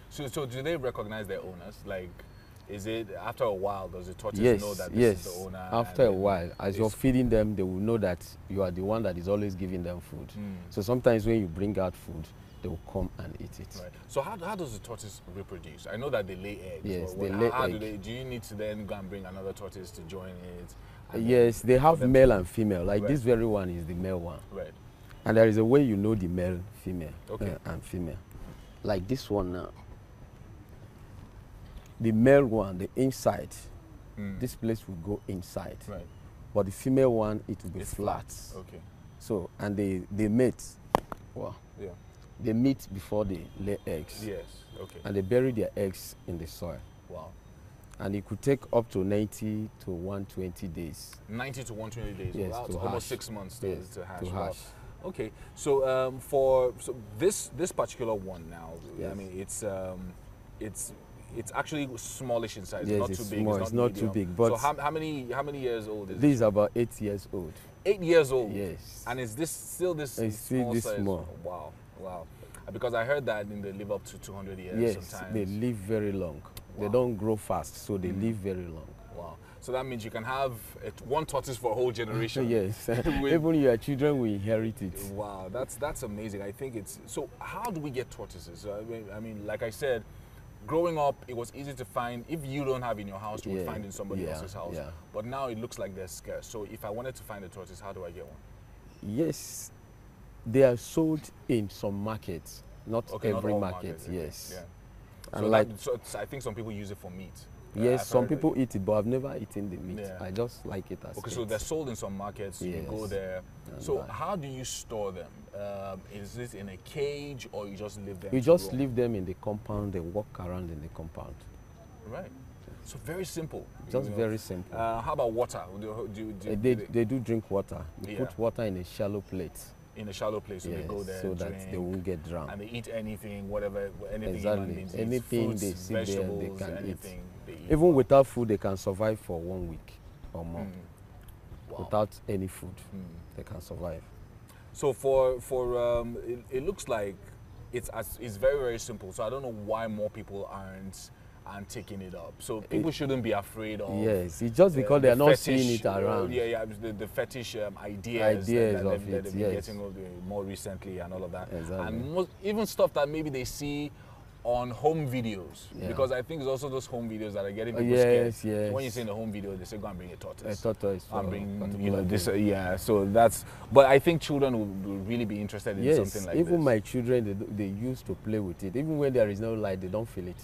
So, so do they recognize their owners? Like, is it after a while does the tortoise yes, know that this yes. is the owner? After a while, as you're feeding them, they will know that you are the one that is always giving them food. Mm. So sometimes when you bring out food, they will come and eat it. Right. So how, how does the tortoise reproduce? I know that they lay eggs. Yes, they lay how do they? Do you need to then go and bring another tortoise to join it? And then Yes, they have male to- and female. Like Right. this very one is the male one. Right. And there is a way you know the male, female, Okay. uh, and female. Like this one now. The male one, the inside, Mm. this place will go inside. Right. But the female one, it will be It's flat. Okay. So, and they, they mate. Wow. Yeah. They meet before they lay eggs. Yes. Okay. And they bury their eggs in the soil. Wow. And it could take up to 90 to 120 days. 90 to 120 days. Yes, Wow, almost hatch. six months to, Yes, to hatch. to Wow. hatch. Okay. So um, for so this this particular one now, I mean it's um, it's it's actually smallish in size. Yes, not it's too big. small, It's it's not, not too big, so but- how, how many how many years old is This it? is about eight years old. Eight years old. Yes. And is this still this It's still small this size? small. Wow, wow. Because I heard that in they live up to 200 years Yes, sometimes. they live very long. They don't grow fast, so they Mm. live very long. Wow. So that means you can have it, one tortoise for a whole generation. yes, even your children will inherit it. Wow, that's that's amazing. I think it's so. How do we get tortoises? I mean, I mean, like I said, growing up, it was easy to find. If you don't have in your house, you would find in somebody yeah, else's house. yeah. But now it looks like they're scarce. So if I wanted to find a tortoise, how do I get one? Yes, they are sold in some markets, not Okay, every all market. markets, Yes. And so like that, so I think some people use it for meat. Yes, some people eat it, but I've never eaten the meat. Yeah. I just like it as Okay, so they're sold in some markets. You go there. And So buy. how do you store them? Um, is it in a cage or you just leave them? You just roam? leave them in the compound, they walk around in the compound. Right. So very simple. Just you know. very simple. Uh, how about water? Do, do, do, Uh, do they, they do drink water. We Yeah. put water in a shallow plate. In a shallow place, so they go there, so that drink, they won't get drowned. and they eat anything, whatever, anything Exactly. eat, Anything fruits, they see there, they vegetables, can eat. anything they eat. Even without food, they can survive for one week or more. Mm. Without any food, Mm. they can survive. So for for um, it, it looks like it's as, it's very very simple. So I don't know why more people aren't aren't taking it up. So people shouldn't be afraid of. Yes, it's just uh, because the they are not fetish, seeing it uh, around. yeah, yeah, the, the fetish um, ideas, Ideas that, that they've, that it, they've been yes. getting the, more recently and all of that. Exactly. And most, even stuff that maybe they see on home videos Yeah. because I think it's also those home videos that are getting Oh, people yes, scared. yes. When you see in the home video, they say go and bring a tortoise. A tortoise And for bring you know this uh, yeah. So that's but I think children will, will really be interested in yes, something like even this. Even my children, they, they used to play with it. Even when there is no light, they don't feel it.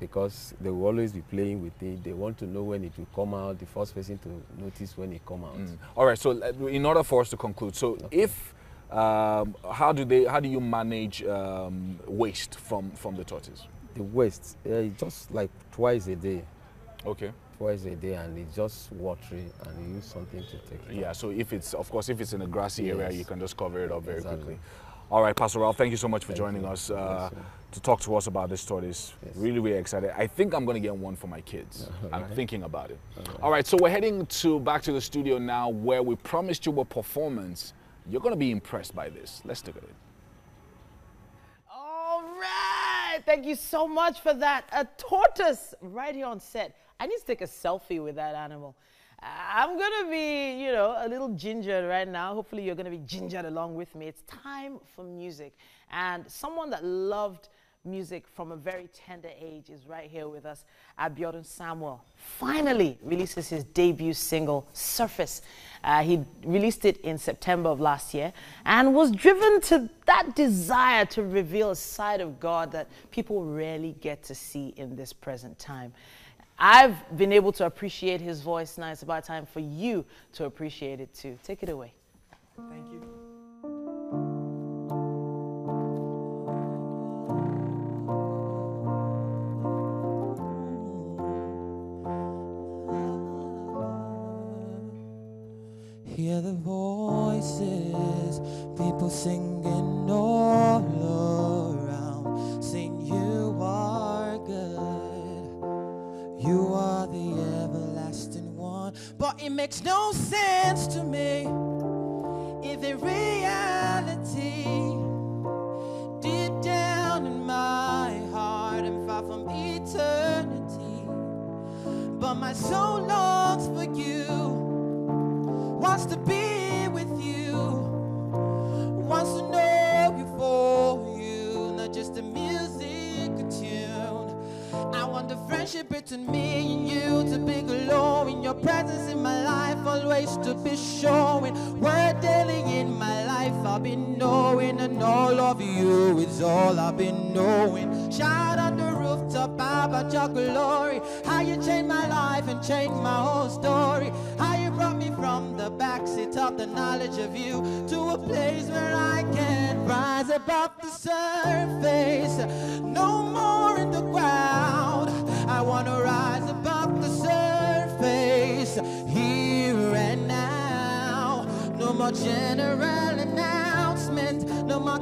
Because they will always be playing with it. They want to know when it will come out, the first person to notice when it come out. Mm. All right. So uh, in order for us to conclude, so if um, how do they how do you manage um, waste from from the tortoise? The waste, uh, it's just like twice a day. Okay. Twice a day, and it's just watery, and you use something to take it. Yeah. So if it's of course if it's in a grassy area, you can just cover it up very Exactly. quickly. All right, Pastor Ralph, thank you so much for Thank joining you. us uh, Yes. To talk to us about this tortoise. Yes. Really, really excited. I think I'm going to get one for my kids. I'm right. thinking about it. All right, so we're heading to back to the studio now where we promised you a performance. You're going to be impressed by this. Let's take a look. All right. Thank you so much for that. A tortoise right here on set. I need to take a selfie with that animal. I'm going to be, you know, a little gingered right now. Hopefully, you're going to be gingered along with me. It's time for music. And someone that loved music from a very tender age is right here with us. Abiodun Samuel finally releases his debut single, Surface. Uh, he released it in September of last year and was driven to that desire to reveal a side of God that people rarely get to see in this present time. I've been able to appreciate his voice. Now it's about time for you to appreciate it too. Take it away. Thank you. General announcement, no more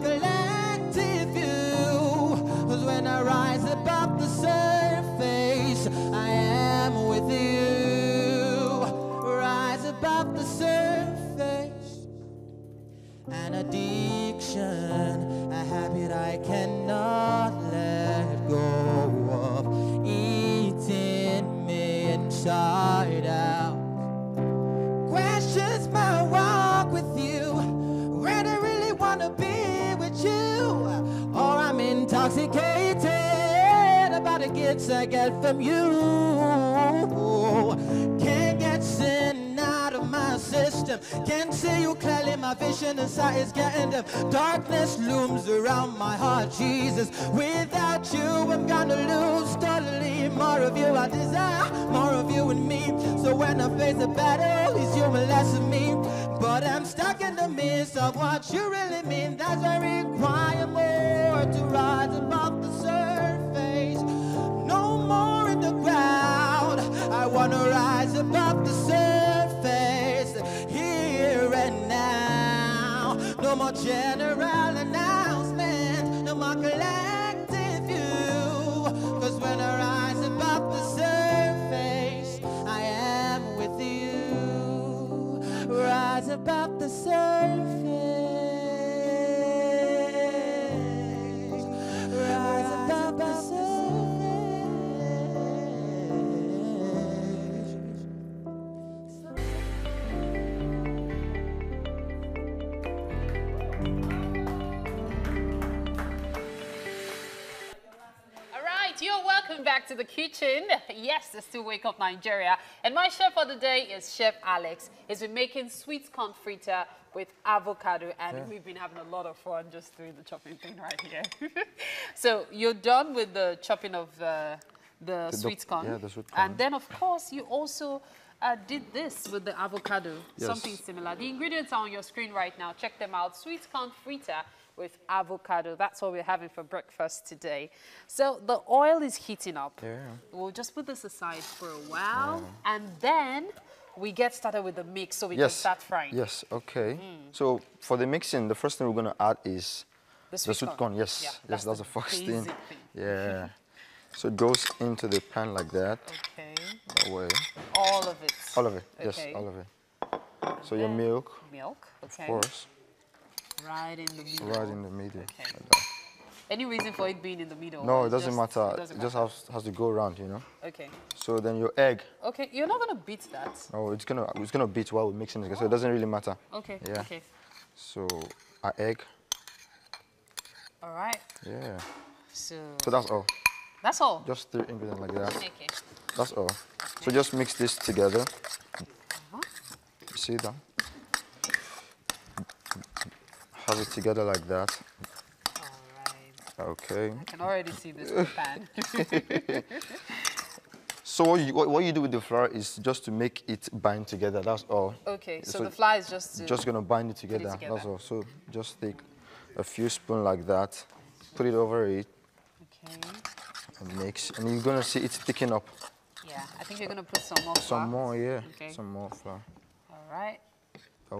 my vision inside is getting dim. Darkness looms around my heart, Jesus. Without you, I'm gonna lose totally more of you I desire, more of you in me. So when I face a battle, it's you and less of me. But I'm stuck in the midst of what you really mean. That's why I require more to rise above the surface. No more in the ground. I wanna rise above the No more general announcement, no more collective view. Cause when I rise above the surface, I am with you. Rise above the surface. Back to the kitchen. Yes, it's still Wake Up Nigeria. And my chef for the day is Chef Alex. He's been making sweet corn fritter with avocado, and we've been having a lot of fun just doing the chopping thing right here. so you're done with the chopping of uh, the, The sweet corn. yeah, the sweet corn. And then, of course, you also uh, did this with the avocado, Yes. something similar. The ingredients are on your screen right now. Check them out. Sweet corn fritter with avocado. That's what we're having for breakfast today. So the oil is heating up. Yeah. We'll just put this aside for a while, and then we get started with the mix so we yes. can start frying. Yes, okay. Mm. So for the mixing, the first thing we're gonna add is The the sweet sweet corn. corn. Yes, Yeah, yes, that's that's, the the first thing. thing. Yeah. so it goes into the pan like that. Okay. That way. All of it. All of it. Okay. Yes, all of it. So your milk, Milk. Okay. of course, Right in the middle. right in the middle. Okay. like. Any reason for it being in the middle? No, it doesn't just- matter. It doesn't It just matter. has, has to go around, you know. Okay. So then your egg, Okay. You're not gonna beat that. no, it's gonna it's gonna beat while we're mixing it, so it doesn't really matter. Okay. Yeah. Okay. So our egg, All right. yeah. So So that's all. that's all. Just three ingredients like that. Okay. That's all. So just mix this together. Uh-huh. You see that? Have it together like that. All right. Okay. I can already see this pan. So what you, what, what you do with the flour is just to make it bind together. That's all. Okay. So, So the flour is just to Just gonna bind it together. together. That's all. So just take a few spoon like that, put it over it, Okay. and mix. And you're gonna see it's thicking up. Yeah. I think you're gonna put some more flour. Some more, yeah. Okay. Some more flour. All right. That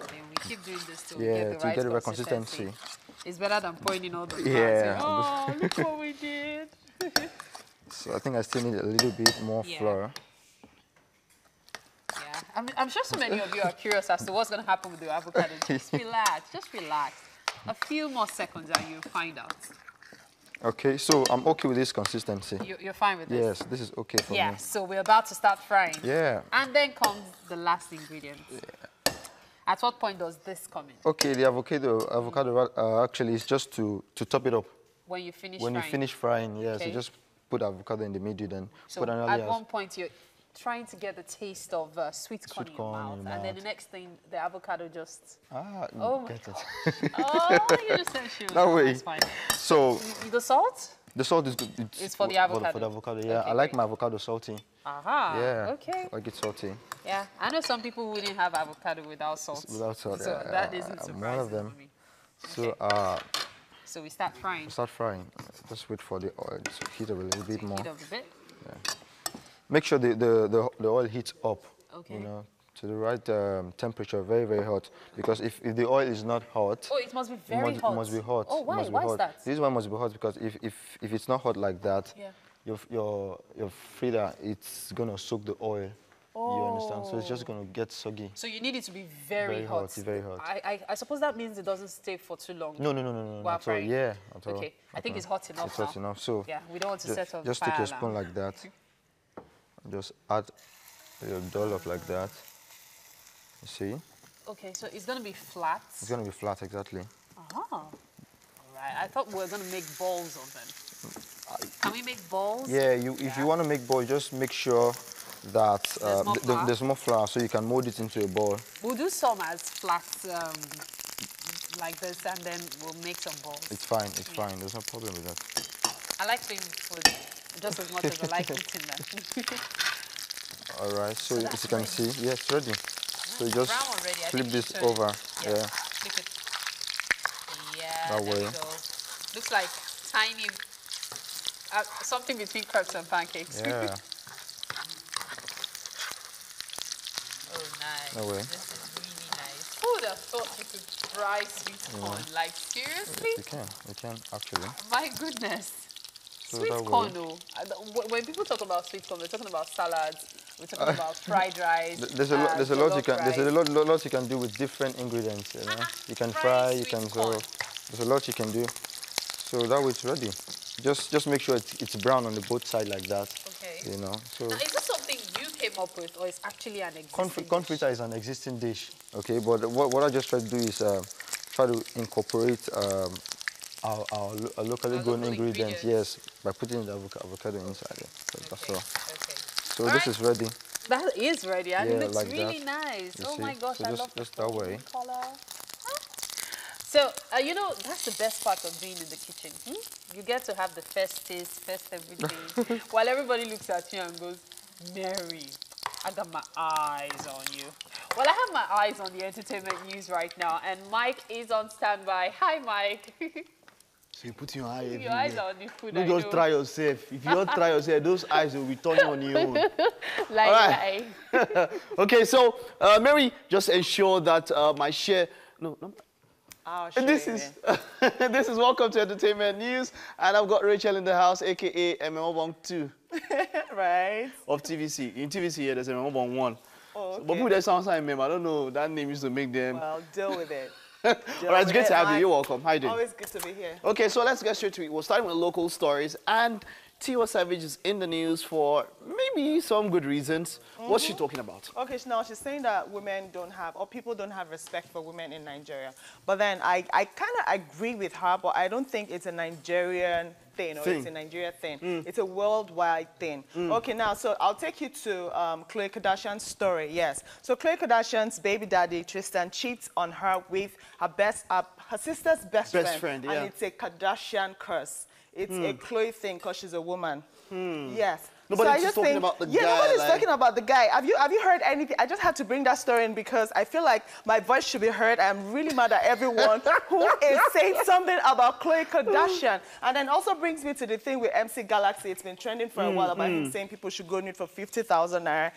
way. Then we keep doing this till we Yeah, get the to right get the right consistency. consistency. It's better than pouring in all the flour. Yeah. Say, Oh, look what we did. So I think I still need a little bit more Yeah. flour. Yeah. I'm, I'm sure so many of you are curious as to what's going to happen with the avocado. Just relax. Just relax. A few more seconds and you'll find out. Okay, so I'm okay with this consistency. You, you're fine with this? Yes, this is okay for Yeah. me. Yeah, so we're about to start frying. Yeah. And then comes the last ingredient. At what point does this come in? Okay, the avocado, avocado uh, actually is just to, to top it up. When you finish when frying? you finish frying, yes. Okay. so just put avocado in the middle, then So put another at one point you're trying to get the taste of uh, sweet corn, Sweet in, your corn mouth, in your and then the next thing the avocado just Ah, Oh my get it. oh you just said. That way. That's fine. so The salt? The salt is good. It's, It's for the For avocado. the avocado, yeah. Okay, I like great. my avocado salty. Aha. yeah. Okay. I like it salty. Yeah. I know some people wouldn't have avocado without salt. Without salt, So yeah, that isn't I'm surprising one of them. for me. So uh, So we start frying. start frying. Just wait for the oil to heat up a little bit more. Heat up a bit. Yeah. Make sure the, the, the, the oil heats up. Okay. You know, to the right um, temperature, very, very hot. Because if, if the oil is not hot, Oh, it must be it very must, hot. It must be hot. Oh, It why? Why is that? This one must be hot because if, if, if it's not hot like that, Yeah. your, your, your fritter, it's going to soak the oil. Oh. You understand? So it's just going to get soggy. So you need it to be very, Very hot. hot, very hot. I, I, I suppose that means it doesn't stay for too long. No, no, no, no, no, While at all. Yeah, at all. Okay, I think all. it's hot enough It's hot now. enough. So Yeah, we don't want to ju- set just take your spoon like that. Just add your dollop like that. You see? Okay, so it's going to be flat. It's going to be flat exactly. Ah. All right. I thought we were going to make balls of them. Can we make balls? Yeah, you, if you want to make balls, just make sure that uh, more th- there's more flour so you can mold it into a ball. We'll do some as flat um, like this, and then we'll make some balls. It's fine, it's fine. There's no problem with that. I like playing with just as much as I like eating them. All right, so, So as you can see, yeah, it's ready. So you just already. Flip this over. Yeah. Yeah. Flip it. Yeah, That way. Looks like tiny, uh, something between crepes and pancakes. Yeah. oh, nice. That way. This is really nice. Who would have thought you could fry sweet corn? Like, seriously? You can, you can actually. My goodness. So sweet corn, though. I don't- wh- When people talk about sweet corn, they're talking about salads. We're talking about fried rice. There's a lot. uh, There's a lot you can. There's a lot, lot, you can do with different ingredients. You know, you can fry. You can serve. There's a lot you can do. So that way it's ready. Just just make sure it's, it's brown on the both side like that. Okay. You know. So Now, is this something you came up with, or it's actually an existing confit is an existing dish. Okay, but what, what I just try to do is uh, try to incorporate um, our, our, lo- our locally Our grown local ingredients. ingredients. Yes, by putting the avocado inside it. So that's all. So All this right. is ready. That is ready, and Yeah, it looks like really that. nice. You oh see? my gosh, So I just- love just the that way. color. So, uh, you know, that's the best part of being in the kitchen. Hmm? You get to have the first taste, first everything, while everybody looks at you and goes, Mary, I got my eyes on you. Well, I have my eyes on the entertainment news right now, and Mike is on standby. Hi, Mike. So you put your eye everywhere. Your eyes are on the food, Don't I just know. try yourself. If you don't try yourself, those eyes will be turning on your own. like, right. okay, so uh, Mary, just ensure that uh, my share. No, no. I'll And this is this is welcome to entertainment news, and I've got Rachel in the house, aka MMO Bong Two right. of TVC. In TVC, yeah, there's MMO Bong One. Oh, So, but okay. people that sounds like meme, I don't know. That name used to make them. Well, deal with it. All right, it's great to have you. You're welcome. How do you doing? Always good to be here. Okay, so let's get straight to it. We're starting with local stories, and Tiwa Savage is in the news for maybe some good reasons. What's she mm-hmm. talking about? Okay, now she's saying that women don't have, or people don't have respect for women in Nigeria. But then I, I kind of agree with her, but I don't think it's a Nigerian thing or Thing. it's a Nigeria thing. It's a worldwide thing. Okay, now, so I'll take you to um, Khloe Kardashian's story, yes. So Khloe Kardashian's baby daddy, Tristan, cheats on her with her best, uh, her sister's best, Best friend, yeah. And it's a Kardashian curse. It's a Khloe thing because she's a woman. Yes. Nobody's I just talking think- about the yeah, guy, nobody's like- talking about the guy. Have you have you heard anything? I just had to bring that story in because I feel like my voice should be heard. I'm really mad at everyone who is saying something about Khloe Kardashian. And then also brings me to the thing with MC Galaxy. It's been trending for a mm, while about him mm. saying people should go nude for 50,000 naira.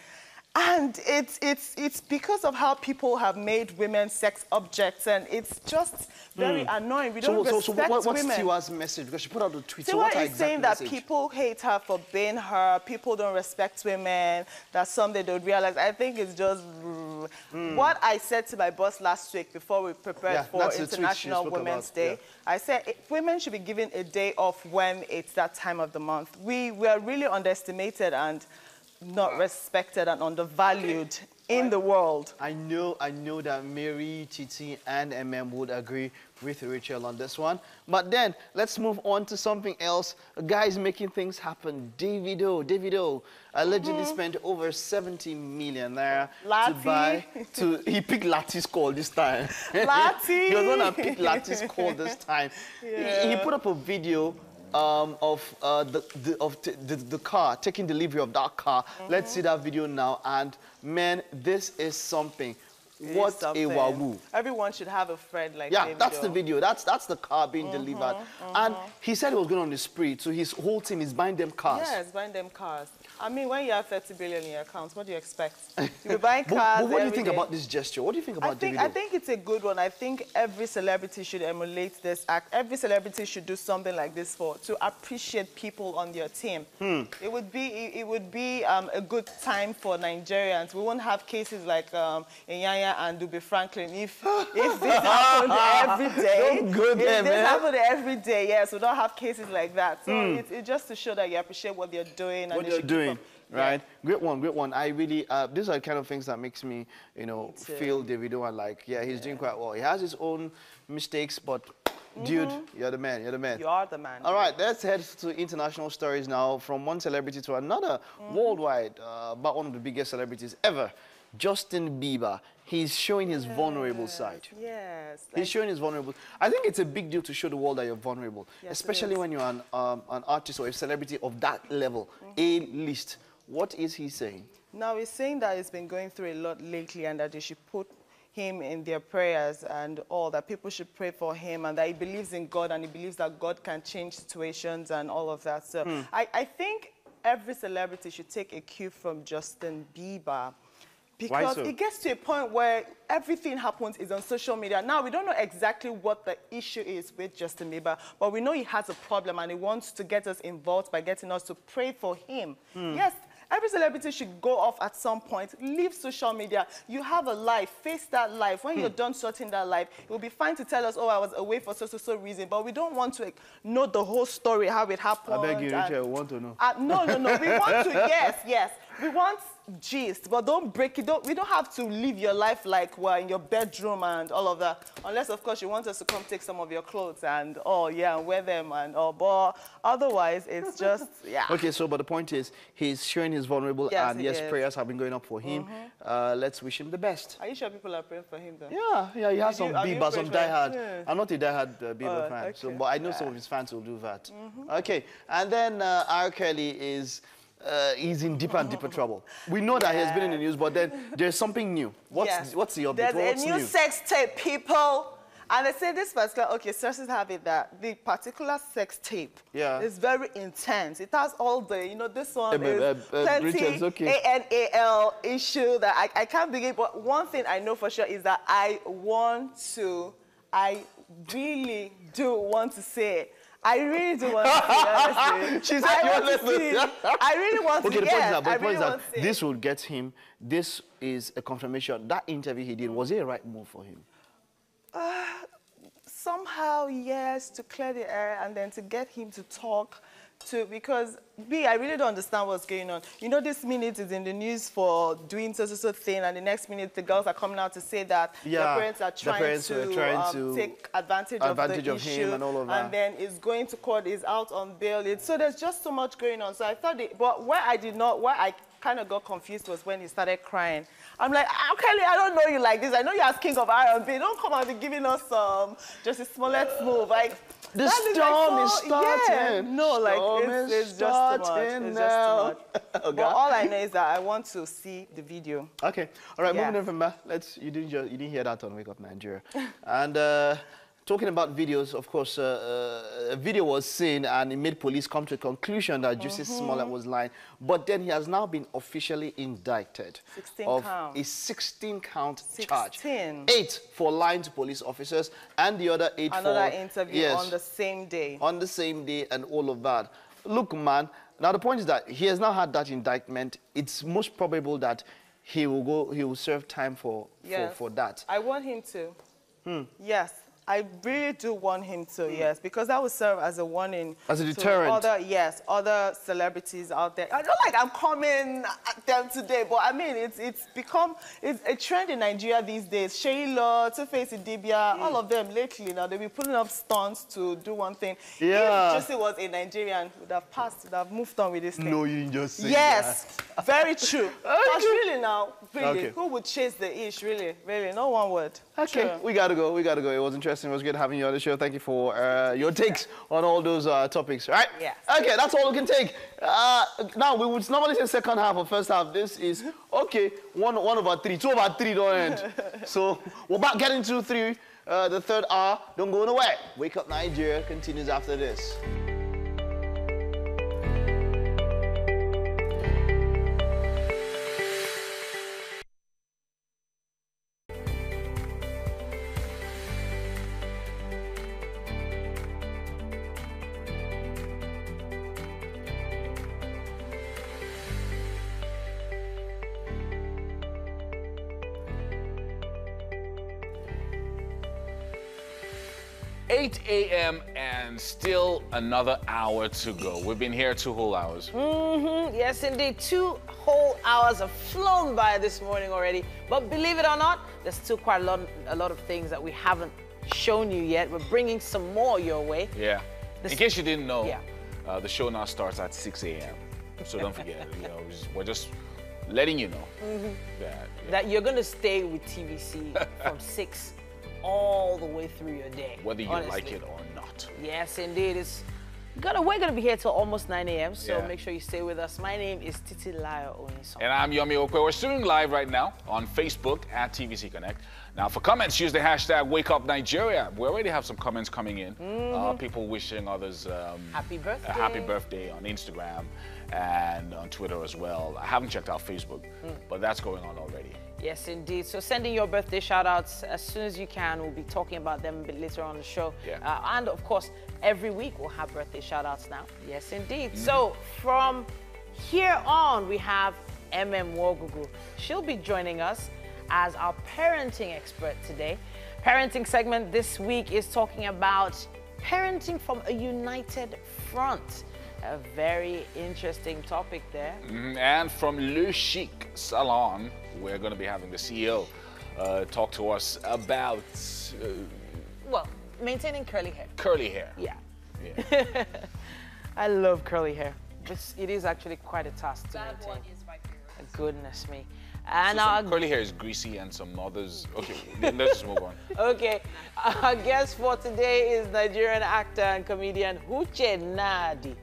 And it's, it's, it's because of how people have made women sex objects, and it's just very hmm. annoying. We don't So, so, respect so what, what's women. Tiwa's message? Because she put out a tweet. so Tiwa what's her is saying that people hate her for being her, people don't respect women, that some they don't realize. I think it's just hmm. what I said to my boss last week before we prepared. Yeah, for that's the tweet she International Women's about, Day. yeah. I said it, women should be given a day off when it's that time of the month. We, we are really underestimated and not respected and undervalued in the world. I know, I know that Mary, Titi, and MM would agree with Rachel on this one. But then, let's move on to something else. A guy is making things happen. Davido, Davido allegedly spent over 70 million naira to buy, to, he picked Lati's call this time. Lati. he was gonna pick Lati's call this time. He, he put up a video um, of uh, the, the, of t- the, the car, taking delivery of that car. Let's see that video now. And man, this is something. It What is a something. wahoo. Everyone should have a friend like Yeah, Davido. that's the video. That's that's the car being Mm-hmm, delivered. And he said he was going on the spree, so his whole team is buying them cars. Yes, buying them cars. I mean, when you have 30 billion in your account, what do you expect? Be buying cars but what do you think day. about this gesture? What do you think about I think, Davido? I think it's a good one. I think every celebrity should emulate this act. Every celebrity should do something like this for to appreciate people on their team. Hmm. It would be it, it would be um, a good time for Nigerians. We won't have cases like um, Iyanya and Ubi Franklin if if this happened every day. Don't go if there, this man. happened every day, yes, we don't have cases like that. So it's, it's just to show that you appreciate what they're doing and Hmm. what they they're doing. Right, great one, great one. I really, uh, these are the kind of things that makes me, you know, too. feel Davido and like, yeah, he's doing quite well. He has his own mistakes, but dude, you're the man, you're the man. You are the man. All right, let's head to international stories now from one celebrity to another Mm-hmm. worldwide uh, about one of the biggest celebrities ever. Justin Bieber, he's showing his vulnerable side. Yes. He's showing his vulnerable. I think it's a big deal to show the world that you're vulnerable, Yes, especially when you're an, um, an artist or a celebrity of that level, A list. What is he saying? Now he's saying that he's been going through a lot lately and that they should put him in their prayers and all that people should pray for him and that he believes in God and he believes that God can change situations and all of that. So Hmm. I, I think every celebrity should take a cue from Justin Bieber. Because so? it gets to a point where everything happens is on social media. Now, we don't know exactly what the issue is with Justin Bieber, but we know he has a problem and he wants to get us involved by getting us to pray for him. Hmm. Yes, every celebrity should go off at some point, leave social media. You have a life, face that life. When you're Hmm. done sorting that life, it will be fine to tell us, oh, I was away for so, so, so reason, but we don't want to like, know the whole story, how it happened. I beg you, Richard, I want to know. uh, no, no, no. We want to, yes, yes. We want gist, but don't break it. Don't, we don't have to live your life like we're in your bedroom and all of that. Unless, of course, you want us to come take some of your clothes and, oh, yeah, and wear them and, oh, but otherwise, it's just, yeah. Okay, so but the point is, he's showing his vulnerable, Yes, and yes, is. prayers have been going up for him. Uh, let's wish him the best. Are you sure people are praying for him, though? Yeah, yeah, he has you- some you Bieber, some diehard. Yeah. I'm not a diehard uh, Bieber Oh, fan, so but I know some of his fans will do that. Okay, and then uh, R. Kelly is. Uh, he's in deeper and deeper trouble. We know that he has been in the news, but then there's something new. What's Yes. what's the update? There's What's a new, new? sex tape, people. And they say this particular, okay, sources have it that the particular sex tape Yeah. is very intense. It has all the, you know, this one Eh, is eh, eh, plenty Richard's okay. A-N-A-L issue that I, I can't begin. But one thing I know for sure is that I want to, I really do want to say it. I really do want to it, honestly. She said I you want to see. I really want Okay, to the point is that, but I really is that see. this will get him. This is a confirmation. That interview he did was it a right move for him? Uh, somehow yes to clear the air and then to get him to talk to because B I really don't understand what's going on. You know this minute is in the news for doing so so so thing and the next minute the girls are coming out to say that Yeah, their parents are trying parents to, trying um, to take advantage, advantage of of the him issue and all of that. and then is going to court is out on bail. It's, so there's just so much going on. So I thought it, but why I did not why I kind of got confused was when he started crying. I'm like, ah, Kelly, I don't know you like this. I know you're as king of R&B. Don't come out and be giving us some just a Smollett's move. Like, The is storm like is so- Yeah. starting. No, like, it's, is it's just too much. starting It's now. just too much. Okay. But all I know is that I want to see the video. Okay. All right, moving on from that, let's, you didn't, you didn't hear that on Wake Up Nigeria. and uh, talking about videos, of course, uh, uh, a video was seen and it made police come to a conclusion that Jussie Mm-hmm. Smollett was lying. But then he has now been officially indicted 16 of count. a 16 count charge. 16. Eight for lying to police officers and the other eight Another for... interview yes, on the same day. on the same day and all of that. Look, man, now the point is that he has now had that indictment. It's most probable that he will go, he will serve time for, Yes. for, for that. I want him to. Hmm. Yes, I really do want him to, hmm. yes, because that would serve as a warning. As a to deterrent. Other, yes, other celebrities out there. I don't like I'm coming at them today, but I mean, it's it's become it's a trend in Nigeria these days. Shayla, Two-Face Idibia, hmm. all of them lately now, they've been putting up stunts to do one thing. Yeah. If Jussie was a Nigerian, would have passed, would have moved on with this thing. No, you didn't just say Yes, very true. Because really now, really, Okay. who would chase the ish? Really, really, no one would. Okay, True. we gotta go. We gotta go. It was interesting. It was good having you on the show. Thank you for uh, your takes on all those uh, topics. Right? Yeah. Okay, that's all we can take. Uh, now we would normally say second half or first half. This is okay. One one over three. Two over three don't end. so we're back getting to three. Uh, the third hour. Don't go nowhere. Wake up, Nigeria continues after this. And still another hour to go. We've been here two whole hours. Mm-hmm. Yes, indeed. Two whole hours have flown by this morning already. But believe it or not, there's still quite a lot, a lot of things that we haven't shown you yet. We're bringing some more your way. Yeah. In This- case you didn't know, Yeah. uh, the show now starts at 6 a.m. So don't forget, you know, we're just letting you know Mm-hmm. that That you're going to stay with TVC from 6 all the way through your day. whether you honestly. like it or not. Yes, indeed. It's gonna, we're going to be here till almost 9 a.m., so Yeah. make sure you stay with us. My name is Titi Oniso. And I'm Yomi Okwe. We're streaming live right now on Facebook at TVC Connect. Now, for comments, use the hashtag WakeUpNigeria. We already have some comments coming in. Uh, people wishing others um, Happy birthday. a happy birthday on Instagram and on Twitter as well. I haven't checked out Facebook, but that's going on already. Yes, indeed. So sending your birthday shout outs as soon as you can. We'll be talking about them a bit later on the show. Yeah. Uh, and of course, every week we'll have birthday shout outs now. Yes, indeed. So from here on, we have MM Wogugu. She'll be joining us as our parenting expert today. Parenting segment this week is talking about parenting from a united front. A very interesting topic there. Mhm. And from Le Chic Salon, we're going to be having the CEO uh, talk to us about uh, Well, maintaining curly hair. curly hair. Yeah. Yeah. I love curly hair. It's, it is actually quite a task to That maintain. one is my favorite. Goodness me. And So our, some curly hair is greasy and some others. Okay, let's just move on. okay, our guest for today is Nigerian actor and comedian Uche Nadi.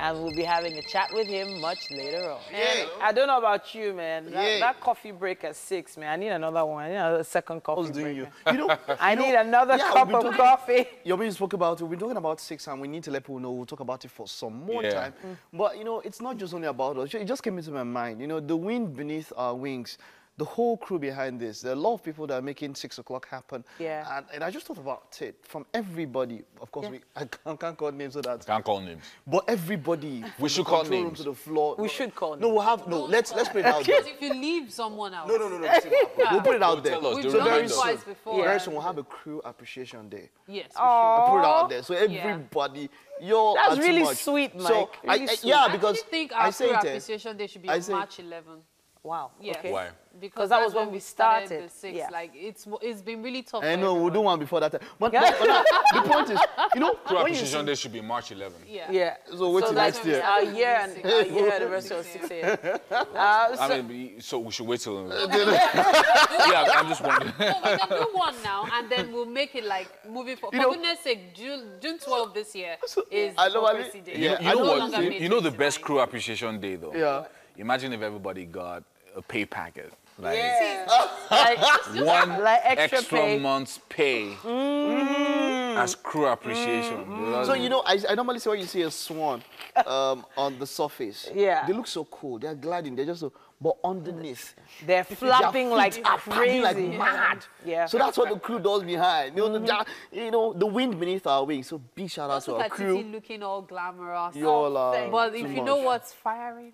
And we'll be having a chat with him much later on. And I don't know about you, man. That, Yeah. that coffee break at six, man. I need another one. I need a second coffee What's doing break. you? You know, I you know- need another yeah, cup we've of been talking- coffee. Yomi spoke about it. We've been talking about six, and we need to let people know we'll talk about it for some more Yeah. time. But you know, it's not just only about us. It just came into my mind. You know, the wind beneath our wings. The whole crew behind this. There are a lot of people that are making six o'clock happen. Yeah. And, and I just thought about it from everybody. Of course, Yeah. we I can't, can't call names so that. Can't call names. But everybody. from the should call names. to the floor. We should call No, we'll have no. Let's let's put it out there. Because if you leave someone out, No, no, no, no. listen, We'll put it out there. Tell us, we've do done it us. twice before. Very and- soon we'll have a crew appreciation day. Yes, we I'll put it out there. So everybody, you're That's really much. sweet, Mike. I, Really I- sweet. yeah, because I actually think I our say crew eh, appreciation day should be I on say- March 11. Wow. Yeah. Okay. Why? Because that was when when we we started. started. The six. Yeah. Like it's it's been really tough. I know we'll do one before that. time. But, but, but the point is, you know, Crew appreciation day should be March 11. Yeah. Yeah. So wait till that's next year. Our year and our year anniversary of 6 a.m. Uh, so, I mean, so we should wait till. yeah, I'm just wondering. No, we can do one now, and then we'll make it like moving for. For know- goodness sake, June June 12 this year is I know, I Democracy Day. You, Yeah, you I know what? longer You, you know the best crew appreciation day though. Yeah. Imagine if everybody got a pay packet, like like, one Like extra extra, pay. month's pay as crew appreciation. So you know, I, I normally say when you see a swan um, on the surface, Yeah. they look so cool. They're gliding. They're just so, but underneath, they're flapping like feet are crazy. like mad. Yeah. So that's what the crew does behind. You know, the, mm-hmm. you know, the wind beneath our wings. So big shout out to look our at crew. Titi looking all glamorous. You all are But if you much. know what's firing,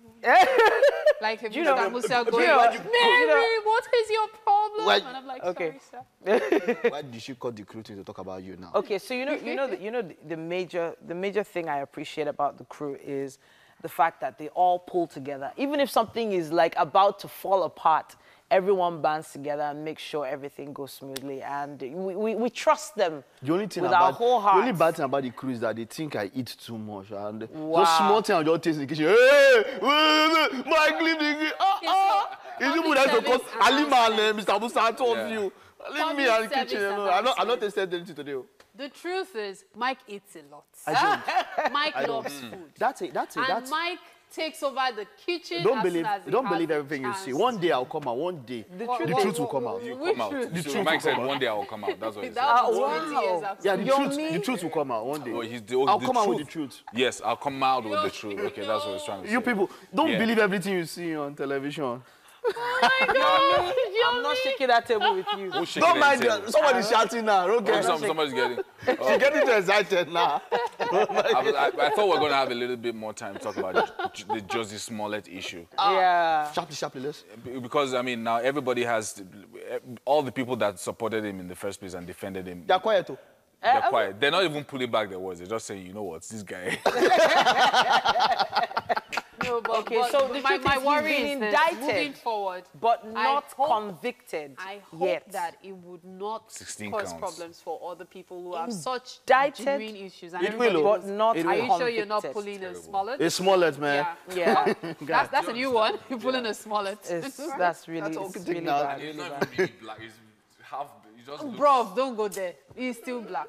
like if you know- know, Musa you going, know- Mary, you know- what is your problem? Why- and I'm like, Okay. sorry, sir. Why did she call the crew to talk about you now? Okay, so you know, you know, the, you know, the, the major, the major thing I appreciate about the crew is the fact that they all pull together. Even if something is like about to fall apart, everyone bands together and makes sure everything goes smoothly. And we, we, we trust them The only thing with about our whole heart. the only bad thing about the crew is that they think I eat too much and Wow. just small thing I just taste in the kitchen. Hey, wait, wait, Mike, leave the kitchen. Ah, ah. It's you public that to service cause Alima and uh. Mr. Musa, two of Yeah. you. Leave Public me and the kitchen. alone. I'm not, I'm not announcement. tasted anything today. oh. The truth is, Mike eats a lot. I Mike don't. loves mm. food. That's it. That's it. And That's Mike takes over the kitchen. don't as believe soon as he don't believe everything you see. One day I'll come out. One day the, What- truth what- will come out. You come out. truth? The So truth Mike said out. one day I will come out. That's what he said. That ah, was 20 wow. Yeah, the You're truth. me? The truth will come out one day. Oh, the, oh, I'll the come out with the truth. Yes, I'll come out with the truth. Okay, that's what he's trying to say. You people don't Yeah. believe everything you see on television. I'm not shaking that table with you. Who's shaking Don't mind table? them. Somebody's shouting now. Oh, Okay. some, somebody's getting. She's getting too excited now. I, was- I, I thought we are going to have a little bit more time to talk about J- the Jussie Smollett issue. Ah, yeah. Sharply, sharply, let's. Because, I mean, now everybody has, eh, all the people that supported him in the first place and defended him, They're quiet too. they're quiet. They're not even pulling back their words. They're just saying, you know what, this guy. No, but Okay, but so the my, truth my is he's worry been is that indicted, moving forward, but I not hope- convicted I hope yet. that it would not cause counts. problems for other people who have such Indicted, genuine issues. And It everybody will, oh. but not It Are you sure you're not pulling a smollett? It's Smollett, man. Yeah. Yeah, that's, that's a new one. You're pulling a smollett. it's, that's really, That's all it's we really bad. It's not even really black. It's half. It just. Bro, don't go there. He's still black.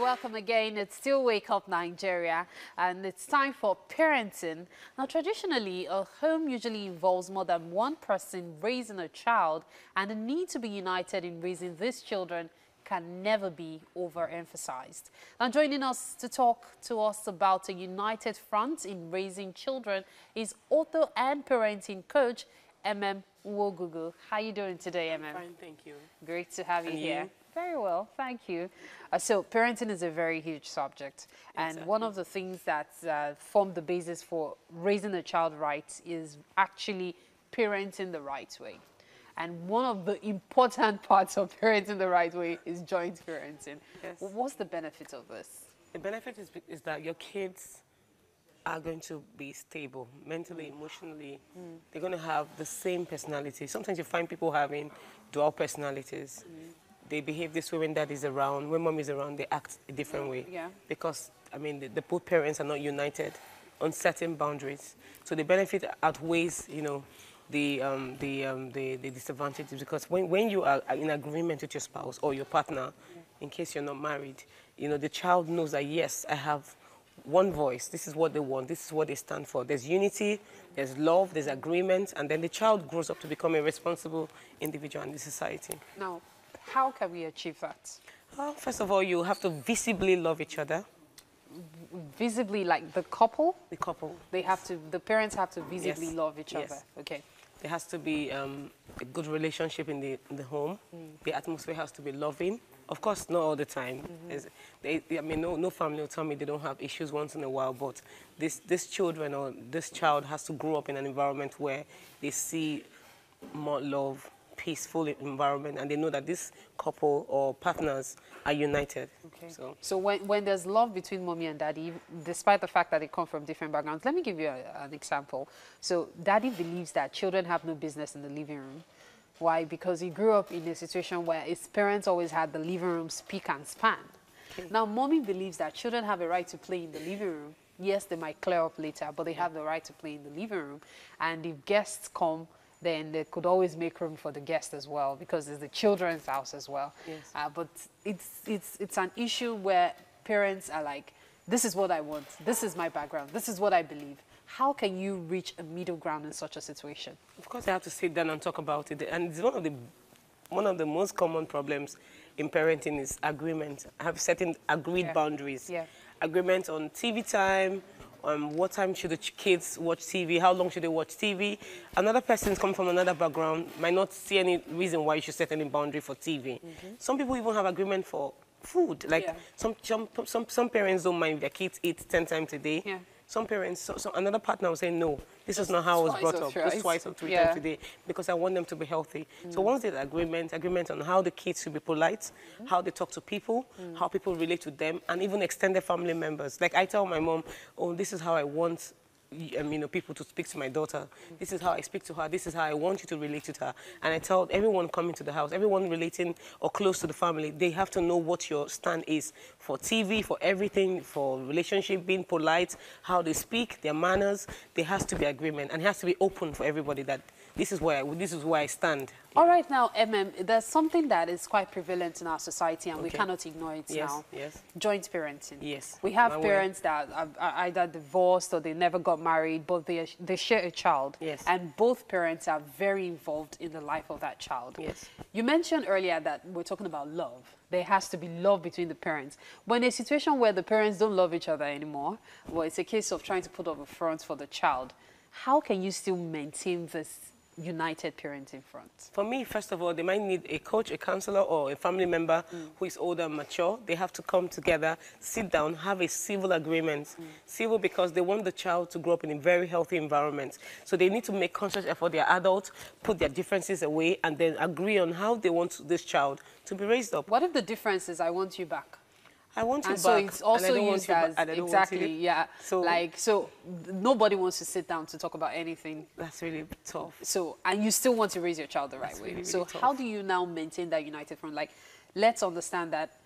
Welcome again. It's still Wake Up Nigeria, and it's time for parenting. Now, traditionally, a home usually involves more than one person raising a child, and the need to be united in raising these children can never be overemphasized. Now, joining us to talk to us about a united front in raising children is author and parenting coach MM Wogugu. How are you doing today, MM? Fine, thank you. Great to have you And here. you? Very well, thank you. Uh, so, parenting is a very huge subject, and one of the things that uh, form the basis for raising a child right is actually parenting the right way. And one of the important parts of parenting the right way is joint parenting. Yes. What's the benefit of this? The benefit is, is that your kids are going to be stable mentally, emotionally. They're going to have the same personality. Sometimes you find people having dual personalities. They behave this way when dad is around. When mom is around, they act a different way. Yeah. Because, I mean, the, the both parents are not united on certain boundaries. So the benefit outweighs, you know, the, um, the, um, the, the disadvantages because when, when you are in agreement with your spouse or your partner, in case you're not married, you know, the child knows that, yes, I have one voice. This is what they want. This is what they stand for. There's unity, there's love, there's agreement, and then the child grows up to become a responsible individual in the society. Now, how can we achieve that? Well, first of all, you have to visibly love each other, Visibly, like the couple, the couple. they have to, the parents have to visibly Yes. love each Yes. other. Okay. There has to be um, a good relationship in the, in the home. The atmosphere has to be loving. Of course, not all the time. Mm-hmm. There's- They, I mean, no, no family will tell me they don't have issues once in a while, but this, this children or this child has to grow up in an environment where they see more love, peaceful environment, and they know that this couple or partners are united. Okay. So, So when, when there's love between mommy and daddy, despite the fact that they come from different backgrounds, let me give you a, an example. So daddy believes that children have no business in the living room. Why? Because he grew up in a situation where his parents always had the living room speak and span. Now mommy believes that children have a right to play in the living room. Yes, they might clear up later, but they have the right to play in the living room. And if guests come, then they could always make room for the guest as well because it's the children's house as well. Yes. Uh, but it's, it's, it's an issue where parents are like, this is what I want, this is my background, this is what I believe. How can you reach a middle ground in such a situation? Of course, I have to sit down and talk about it. And it's one of the one of the most common problems in parenting is agreement. Have certain agreed Yeah. boundaries. Yeah. Agreement on TV time. Um, what time should the kids watch TV? How long should they watch TV? Another person coming from another background might not see any reason why you should set any boundary for TV. Some people even have agreement for food. Like. Yeah. some, some, some, some parents don't mind if their kids eat 10 times a day. Yeah. Some parents, so, so another partner will say, no, this is not how I was brought up. thrice. Just twice or three Yeah. times a day because I want them to be healthy. So mm. once there's agreement, agreement on how the kids should be polite, how they talk to people, mm. how people relate to them, and even extended family members. Like I tell my mom, oh, this is how I want um, you know, people to speak to my daughter. This is how I speak to her. This is how I want you to relate to her. And I tell everyone coming to the house, everyone relating or close to the family, they have to know what your stand is for TV, for everything, for relationship, being polite, how they speak, their manners. There has to be agreement, and it has to be open for everybody that this is where I, this is where I stand. All right, now, MM, there's something that is quite prevalent in our society and we cannot ignore it Yes, now. yes. Joint parenting. Yes, We have aware. parents that are, are either divorced or they never got married, but they, they share a child. Yes. And both parents are very involved in the life of that child. Yes. You mentioned earlier that we're talking about love. There has to be love between the parents. When a situation where the parents don't love each other anymore, well, it's a case of trying to put up a front for the child. How can you still maintain this united parenting front? For me, first of all, they might need a coach, a counselor, or a family member mm. who is older and mature. They have to come together, sit down, have a civil agreement. Mm. Civil because they want the child to grow up in a very healthy environment. So they need to make conscious effort. They're adults, put their differences away, and then agree on how they want this child to be raised up. What if the difference is I want you back? I want you and so back, it's and I also used as and I don't want exactly yeah So- like so nobody wants to sit down to talk about anything That's really tough. so and you still want to raise your child the right That's way really, so really how do you now maintain that united front like let's understand that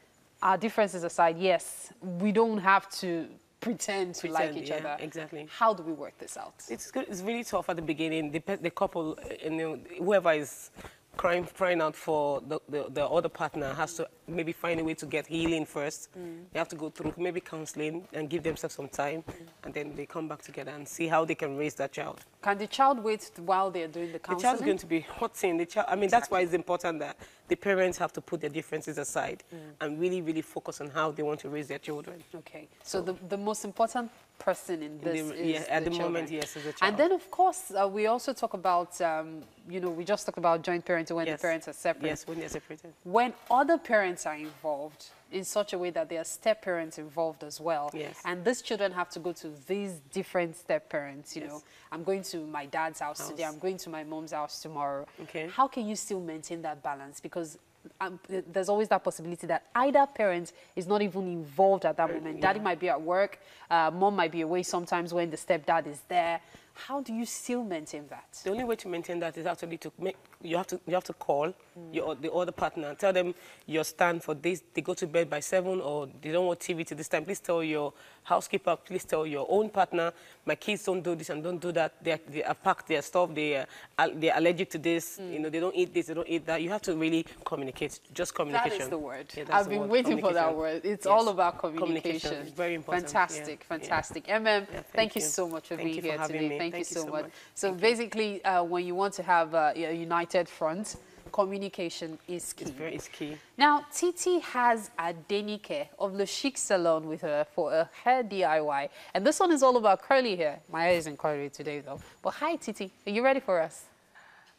our differences aside yes we don't have to pretend to like each yeah, other exactly. how do we work this out It's good. It's really tough at the beginning. The, the couple, uh, you know, whoever is crying, crying out for the, the, the other partner has to maybe find a way to get healing first. They have to go through maybe counseling and give themselves some time, and then they come back together and see how they can raise that child. can the child wait while they're doing the counseling? The child's going to be hurting. The child, I mean, that's why it's important that the parents have to put their differences aside and really, really focus on how they want to raise their children. Okay, so the, the most important person in the- this is yeah, at the the moment, yes, is the child. And then, of course, uh, we also talk about, um, you know, we just talked about joint parenting when Yes. the parents are separate. Yes, when they're separated. When other parents are involved in such a way that there are step parents involved as well, Yes. and these children have to go to these different step parents, you know, I'm going to my dad's house, today, I'm going to my mom's house tomorrow. Okay. How can you still maintain that balance? Because um, there's always that possibility that either parent is not even involved at that moment. Daddy might be at work, uh, mom might be away sometimes when the stepdad is there. How do you still maintain that? The only way to maintain that is actually to make you have to you have to call your the other partner and tell them your stand for this. They go to bed by seven or they don't want TV to this time. Please tell your housekeeper. Please tell your own partner. My kids don't do this and don't do that. They they have packed their stuff. They are they're allergic to this. You know they don't eat this. They don't eat that. You have to really communicate. Just communication. That is the word. Yeah, I've been word, waiting for that word. It's Yes. all about communication. It's very important. Fantastic, Yeah, yeah. fantastic. MM, thank thank, you. you. so much for Thank being here today. Thank, Thank you so much. much. So basically, uh, when you want to have uh, a united front, communication is key. It's very it's key. Now, Titi has Adenike of Le Chic Salon with her for a hair DIY. And this one is all about curly hair. My hair isn't curly today, though. But hi, Titi. Are you ready for us?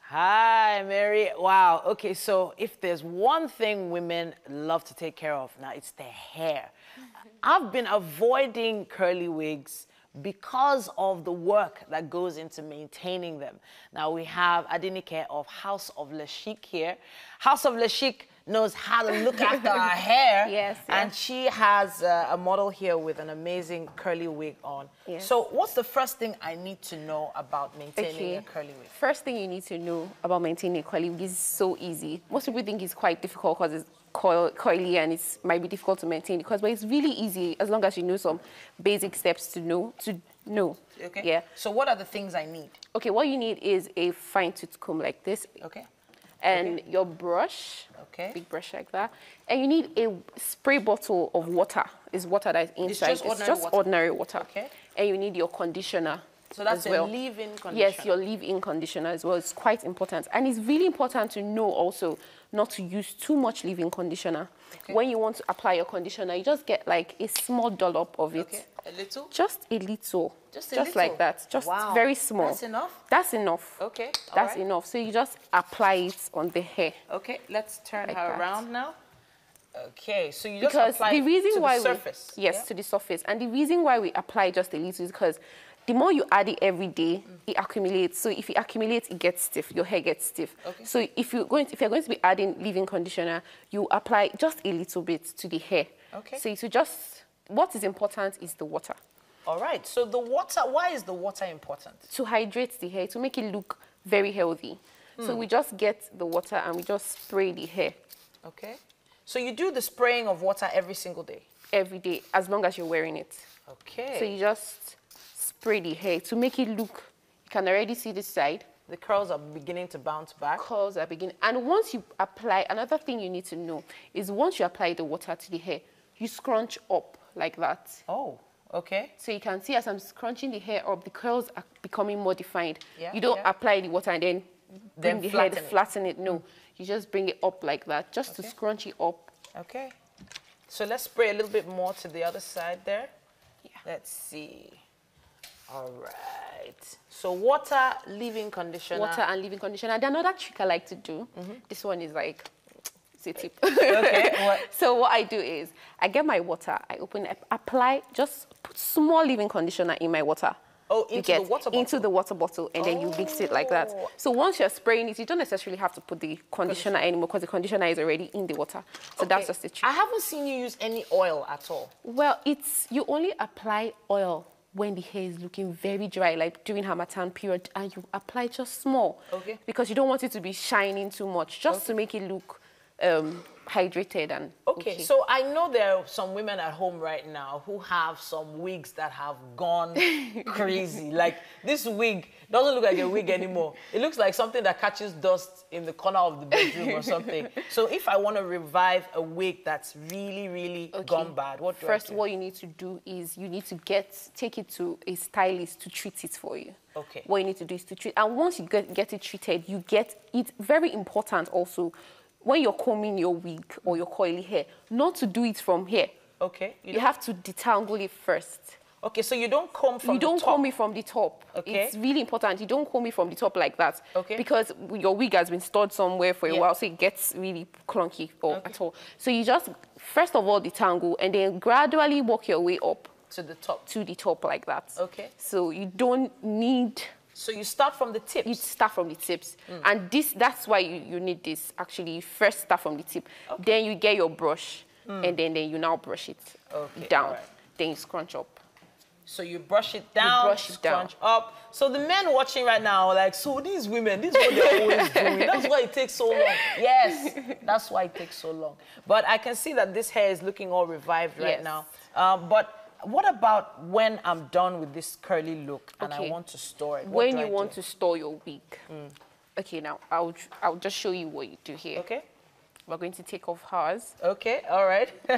Hi, Mary. Wow. Okay, so if there's one thing women love to take care of, now it's their hair. I've been avoiding curly wigs because of the work that goes into maintaining them. Now we have Adenike of House of Le Chic here. House of Le Chic knows how to look after our hair. Yes, And she has uh, a model here with an amazing curly wig on. Yes. So what's the first thing I need to know about maintaining a curly wig? First thing you need to know about maintaining a curly wig is so easy. Most people think it's quite difficult because it's coil, coily and it might be difficult to maintain because but it's really easy as long as you know some basic steps to know to know. Okay. Yeah. So what are the things I need? Okay, what you need is a fine tooth comb like this. Okay. And your brush. Okay. Big brush like that. And you need a spray bottle of water. Is water that is inside. It's just ordinary water? ordinary water. Okay. And you need your conditioner. So that's as well. leave-in conditioner. Yes, your leave-in conditioner as well. It's quite important. And it's really important to know also not to use too much leave-in conditioner. When you want to apply your conditioner, you just get like a small dollop of it. Okay. A little? Just a little. Just a like little? that. Just Wow. very small. That's enough? That's enough. Okay. all That's right. enough. So you just apply it on the hair. Okay, let's turn Like her that. around now. Okay, so you just because apply the reason to why the surface. we yes yeah? to the surface and the reason why we apply just a little is because the more you add it every day, Mm. it accumulates. So if it accumulates, it gets stiff. Your hair gets stiff. Okay. So if you're going, to, if you're going to be adding leave-in conditioner, you apply just a little bit to the hair. Okay. So to just what is important is the water All right, so the water, why is the water important? to hydrate the hair to make it look very healthy. So Hmm. we just get the water and we just spray the hair Okay. So you do the spraying of water every single day? every day as long as you're wearing it. Okay. So you just spray the hair to make it look. You can already see this side. The curls are beginning to bounce back. Curls are beginning. And once you apply, another thing you need to know is once you apply the water to the hair, you scrunch up like that. Oh, okay. So you can see as I'm scrunching the hair up, the curls are becoming more defined. Yeah, you don't yeah. apply the water and then bring Then the flatten hair, it. flatten it. No, you just bring it up like that, just to scrunch it up. Okay. So let's spray a little bit more to the other side there. Yeah. Let's see. All right. So water, leave-in conditioner. Water and leave-in conditioner. And another trick I like to do, mm-hmm. this one is like, it's a tip. Okay, what? So what I do is, I get my water, I open it, apply, just put small leave-in conditioner in my water. Oh, into the water bottle? into the water bottle, and then you mix it like that. Oh. So once you're spraying it, you don't necessarily have to put the conditioner anymore because the conditioner is already in the water. So that's just the trick. I haven't seen you use any oil at all. Well, it's you only apply oil when the hair is looking very dry, like during Harmattan period, and you apply just small. Okay. Because you don't want it to be shining too much, just to make it look um, hydrated and Okay, so I know there are some women at home right now who have some wigs that have gone crazy. Like this wig doesn't look like a wig anymore. It looks like something that catches dust in the corner of the bedroom or something. So if I want to revive a wig that's really, really gone bad, what First, what you need to do is you need to get take it to a stylist to treat it for you. Okay. What you need to do is to treat, and once you get, get it treated, you get it. Very important also, when you're combing your wig or your coily hair, not to do it from here. Okay. You, have to detangle it first. Okay, so you don't comb from top. you the don't top. comb it from the top. Okay. It's really important. You don't comb it from the top like that. Okay. Because your wig has been stored somewhere for a Yeah. while, so it gets really clunky or at all. So you just first of all detangle and then gradually walk your way up to the top. To the top like that. Okay. So you don't need. So you start from the tips. You start from the tips, Mm. and this that's why you, you need this. Actually, you first start from the tip. Then you get your brush, Mm. and then then you now brush it Okay, down. alright. Then you scrunch up. So you brush it down, you brush it down. up. So the men watching right now are like, so these women, this is what they're always doing. That's why it takes so long. Yes, that's why it takes so long. But I can see that this hair is looking all revived right Yes. now. Um, but what about when I'm done with this curly look and I want to store it? What when you I want do? to store your wig. Okay, now I'll I'll just show you what you do here. Okay. We're going to take off hers. Okay, all right.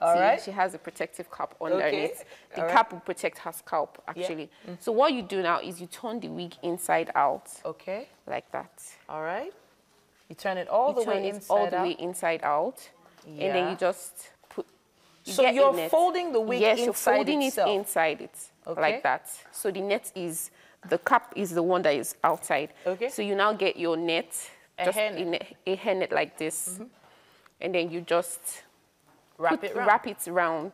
All See, right. She has a protective cap underneath. Okay, The all right. cap will protect her scalp, Yeah. actually. Mm. So what you do now is you turn the wig inside out. Okay. Like that. All right. You turn it all you the turn way it inside all the out. way inside out. And then you just So get you're folding the wig yes, you're inside folding itself. it inside it, Okay. like that. So the net is the cap is the one that is outside. Okay. So you now get your net, A just hair net. in a, a hair net like this, mm-hmm. and then you just Wrap put- it round. wrap it round,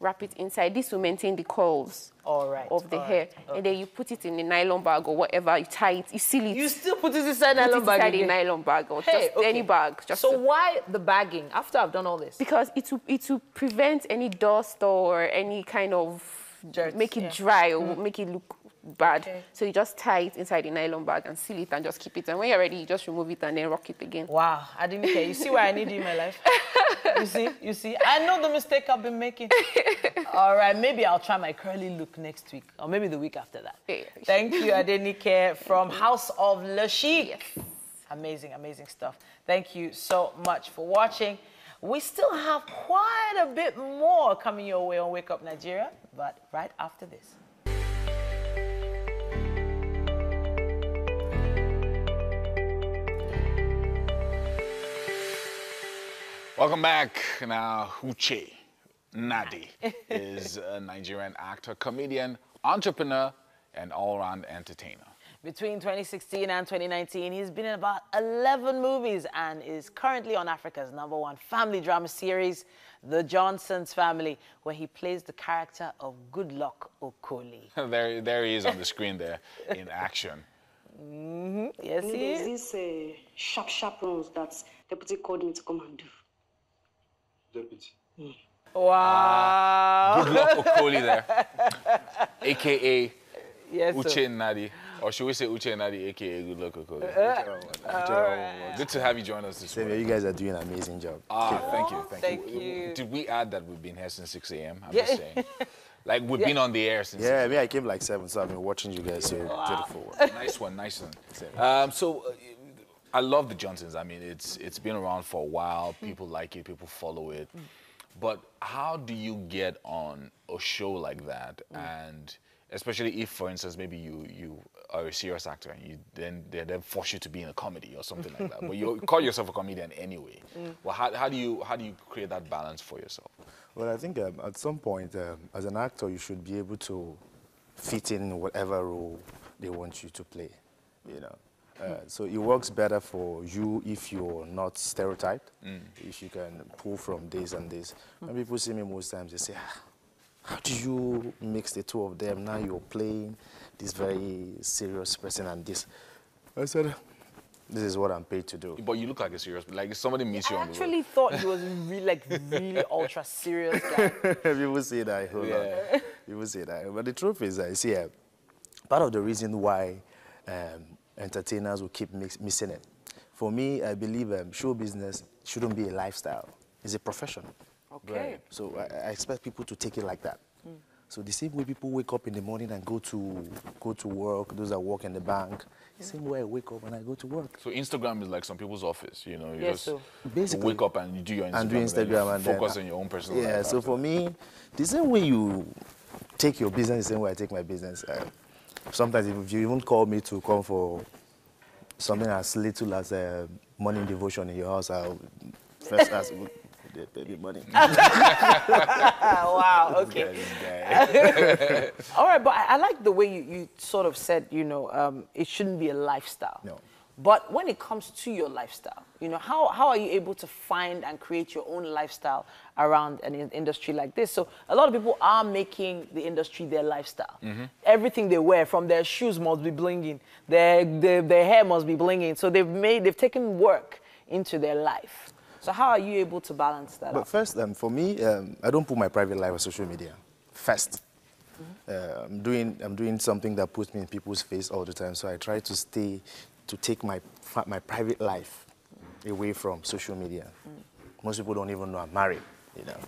wrap it inside. This will maintain the curls All right. of the hair, right, and then you put it in a nylon bag or whatever. You tie it, you seal it. You still put it inside Put nylon it bag inside a nylon bag or Hey, just okay. any bag. Just so to- why the bagging after I've done all this? because it will, it will prevent any dust or any kind of Dirt, make it yeah. dry or Mm. make it look bad. Okay. So you just tie it inside the nylon bag and seal it and just keep it. And when you're ready, you just remove it and then rock it again. Wow, I didn't care. You see why I need you in my life? You see, you see. I know the mistake I've been making. All right, maybe I'll try my curly look next week, or maybe the week after that. Thank you, Adenike from House of Le Chic. Amazing, amazing stuff. Thank you so much for watching. We still have quite a bit more coming your way on Wake Up Nigeria, but right after this. Welcome back. Now, Uche Nadi is a Nigerian actor, comedian, entrepreneur, and all-round entertainer. Between 2016 and 2019, he's been in about 11 movies and is currently on Africa's number one family drama series, The Johnsons Family, where he plays the character of Goodluck Okoli. there, there he is on the screen there in action. Mm-hmm. Yes, You know, he there's is. this uh, sharp, sharp rules that deputy called me to come and do. Deputy. Wow. Good luck, Okoli there, aka Yes, sir. Nadi, or should we say Uche Nadi, aka Good luck, Okoli? Uh, Good to have you join us this Same morning. you guys are doing an amazing job. Ah, thank you, thank, Thank you. you. Did we add that we've been here since 6 a.m.? I'm Yeah. just saying. Like we've Yeah. been on the air since. Yeah, I mean, I came like seven, so I've been watching you guys. So beautiful. One. nice one, nice one. Um, so, uh, I love the Johnsons. I mean, it's it's been around for a while. People like it. People follow it. But how do you get on a show like that? And especially if, for instance, maybe you you are a serious actor and you then they then force you to be in a comedy or something like that. But you call yourself a comedian anyway. Mm. Well, how, how do you how do you create that balance for yourself? Well, I think um, at some point, um, as an actor, you should be able to fit in whatever role they want you to play. You know, uh, so it works better for you if you're not stereotyped. Mm. If you can pull from this and this. When people see me most times, they say, ah, how do you mix the two of them? Now you're playing this very serious person and this. I said, this is what I'm paid to do. But you look like a serious, like if somebody meets you on the road. actually thought he was really, like, really ultra serious guy. People say that. Hold Yeah. on. People say that. But the truth is, I see uh, part of the reason why um, entertainers will keep mix, missing it. For me, I believe um, show business shouldn't be a lifestyle. It's a profession. Okay. So I, I expect people to take it like that. Mm. So the same way people wake up in the morning and go to go to work, those that work in the bank, the same way I wake up and I go to work. So Instagram is like some people's office, you know. You Yes, just so- Basically. wake up and you do your Instagram and do then you Instagram and then focus on your own personal life. Yeah, so for me, the same way you take your business, the same way I take my business. Uh, sometimes if you even call me to come for something as little as a morning devotion in your house, I'll first ask you, "They pay me money. wow, okay. All right, but I, I like the way you, you sort of said, you know, um, it shouldn't be a lifestyle. No. But when it comes to your lifestyle, you know, how, how are you able to find and create your own lifestyle around an in- industry like this? So a lot of people are making the industry their lifestyle. Everything they wear, from their shoes must be blinging, their, their, their hair must be blinging. So they've made, they've taken work into their life. So how are you able to balance that But out? first, um, for me, um, I don't put my private life on social media. First, uh, I'm doing I'm doing something that puts me in people's face all the time. So I try to stay, to take my my private life away from social media. Most people don't even know I'm married. You know,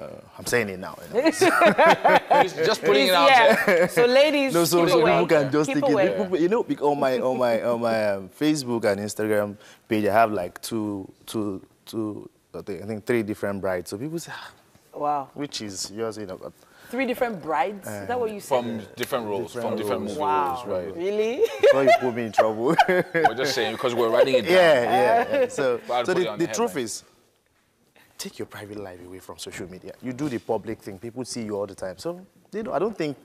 uh, I'm saying it now. You know. Just putting it out Yeah. there. So ladies, no, so, keep so away. people can just Keep take away. it. People- you know, bec- on my on my on my um, Facebook and Instagram page, I have like two two two I think, I think three different brides. So people say, "Ah, Wow. which is yours? You know, but Three different brides? Is that what you said? From different roles, from different roles. movie Wow. roles, right? Really? so you put me in trouble. We're just saying because we're writing it down. yeah, yeah, yeah. So, so the, the the truth is, take your private life away from social media. You do the public thing. People see you all the time. So they don't, I don't think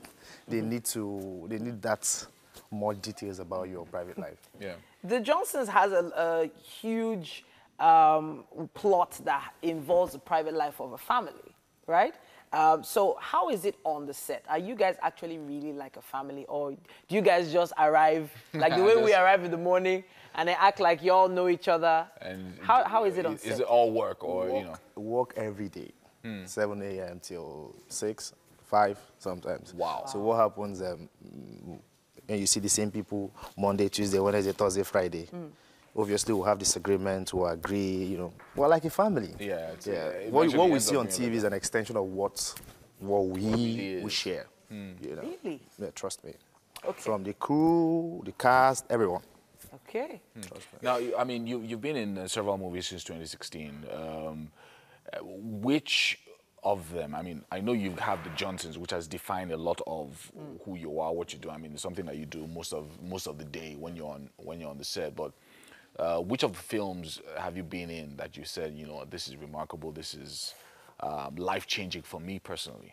they need to. They need that more details about your private life. Yeah. The Johnsons has a, a huge um, plot that involves the private life of a family, right? Um, so how is it on the set? Are you guys actually really like a family, or do you guys just arrive like the way we arrive in the morning and they act like you all know each other? And How, how is it on Is set? it all work or you know? Work every day, Hmm. 7 a.m. till 6, 5 sometimes. Wow. So what happens um, when you see the same people Monday, Tuesday, Wednesday, Thursday, Friday? Hmm. Obviously, we'll have disagreement, we'll agree, you know. We're like a family. Yeah, it's- yeah. it What, what we see on being like TV is an extension of what, what we, really we share. Hmm. You know? Really? Yeah, trust me. Okay. From the crew, the cast, everyone. Okay. Now, I mean, you, you've been in uh, several movies since 2016. Um, uh, which of them? I mean, I know you have the Johnsons, which has defined a lot of who you are, what you do. I mean, it's something that you do most of most of the day when you're on when you're on the set. But uh, which of the films have you been in that you said, you know, this is remarkable, this is um, life changing for me personally?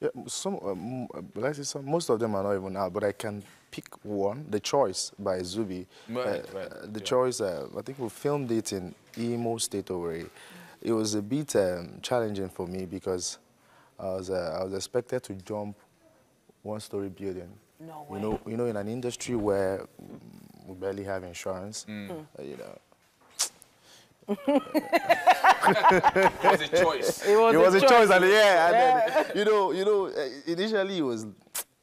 Yeah, some, um, let's say some, most of them are not even out, but I can pick one. The Choice by Zubi. Right, Uh, right, uh, the yeah. Choice, uh, I think we filmed it in Imo State Owerri. It was a bit um, challenging for me because I was, uh, I was expected to jump one-story building. No way. You know, you know, in an industry where mm, we barely have insurance, uh, you know, It was a choice. It was, it was a choice, and yeah, and Yeah. then, you know, you know, uh, initially it was,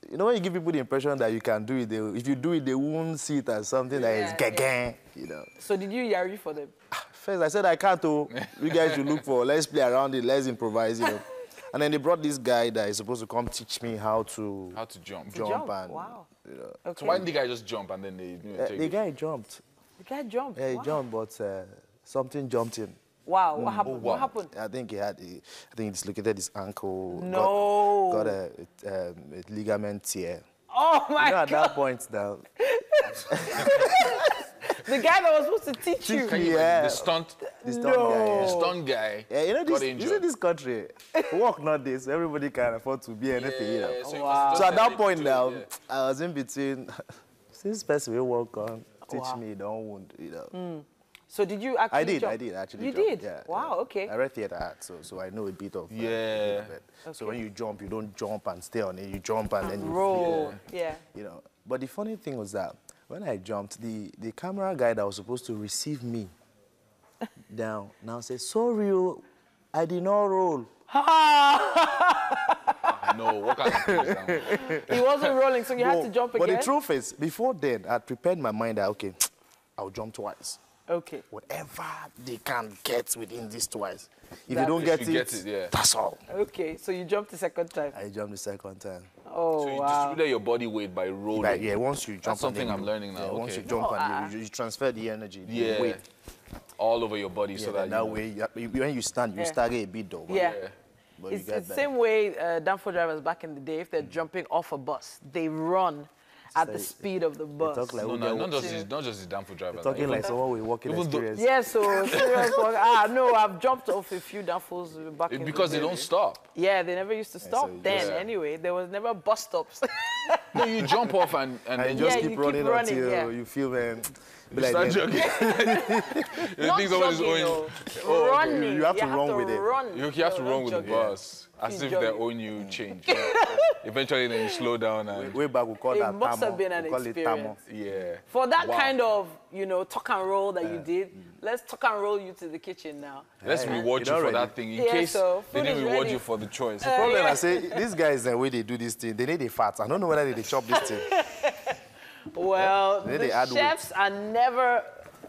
you know, when you give people the impression that you can do it, they, if you do it, they won't see it as something that is Yeah, gagang, you know. So did you yari for them? First, I said I can't. Oh, you guys should look for. Let's play around it. Let's improvise, you know. And then they brought this guy that is supposed to come teach me how to How to jump. jump, jump, and wow. you know. Okay. So why didn't the guy just jump and then they you know, Uh, the it? guy jumped. The guy jumped. Yeah, he wow. jumped, but uh, something jumped him. Wow, what Mm. happened? What happened? I think he had, a- I think he dislocated his ankle. No. Got, got a, um, a ligament tear. Oh my you know, at god! that point now, The guy that was supposed to teach you. Can you Yeah. the stunt, the stunt No. guy. the stunt guy Yeah, you know got this. You injured. see this country, work not this. Everybody can afford to be anything. you know. Yeah, so Wow. So at that point now, do it, I was in between. Since person will work on, teach Wow. me, don't wound, you know. So did you actually I did, jump? I did actually. You jump, did? Yeah. Wow, okay. I read theater art, so so I know a bit of. uh, Yeah. bit of it. So when you jump, you don't jump and stay on it. You jump and then you Roll. Yeah. Yeah. You know. But the funny thing was that when I jumped, the the camera guy that was supposed to receive me down now said, "Sorry, oh, I did not roll." no, what kind of thing is that? He wasn't rolling, so you had to jump But again? But the truth is, before then, I prepared my mind that okay, I'll jump twice. Okay. Whatever they can get within this twice. If That- you don't If get you it, get it, yeah. that's all. Okay, so you jumped the second time. I jumped the second time. Oh, So you wow. distributed your body weight by rolling. Like, yeah, once you jump, That's and then something I'm learning now. yeah, Once you jump No, and uh, you, you transfer the energy, the yeah, weight. all over your body, Yeah, so that, that you, way, you, you- when you stand, you Yeah. stagger a bit though. but- Yeah. But It's, you get it's the same way uh, Danfo drivers back in the day, if they're jumping off a bus, they run at the speed of the bus. talk like no, we no, get- not just the, not just the damn food driver. Talking like someone with working even though- experience. Yeah, so serious work. Ah, no, I've jumped off a few Danfos back in the because they day. don't stop. Yeah, they never used to stop so then. just- Anyway, there was never bus stops. No, you jump off and, and And you just Yeah, keep you keep running, running, until yeah. you feel you be like start them. jogging. you Not think somebody's jogging, owing oh. running. you have to run with it. Run. you, you have to run with the bus as if jogging. they own you mm. change. Eventually, then you slow down and Way back, we call It that must have been an we call it experience. yeah. For that Wow. kind of, you know, talk and roll that you did, mm. let's talk and roll you to the kitchen now. Let's Hey, reward you you for already- that thing in Yeah, case so they didn't reward ready. you for the choice. Uh, Problem, yeah. I say, these guys, eh, the way they do this thing, they need the fat. I don't know whether they, they chop this thing. Well, Then the they add weight. chefs are never,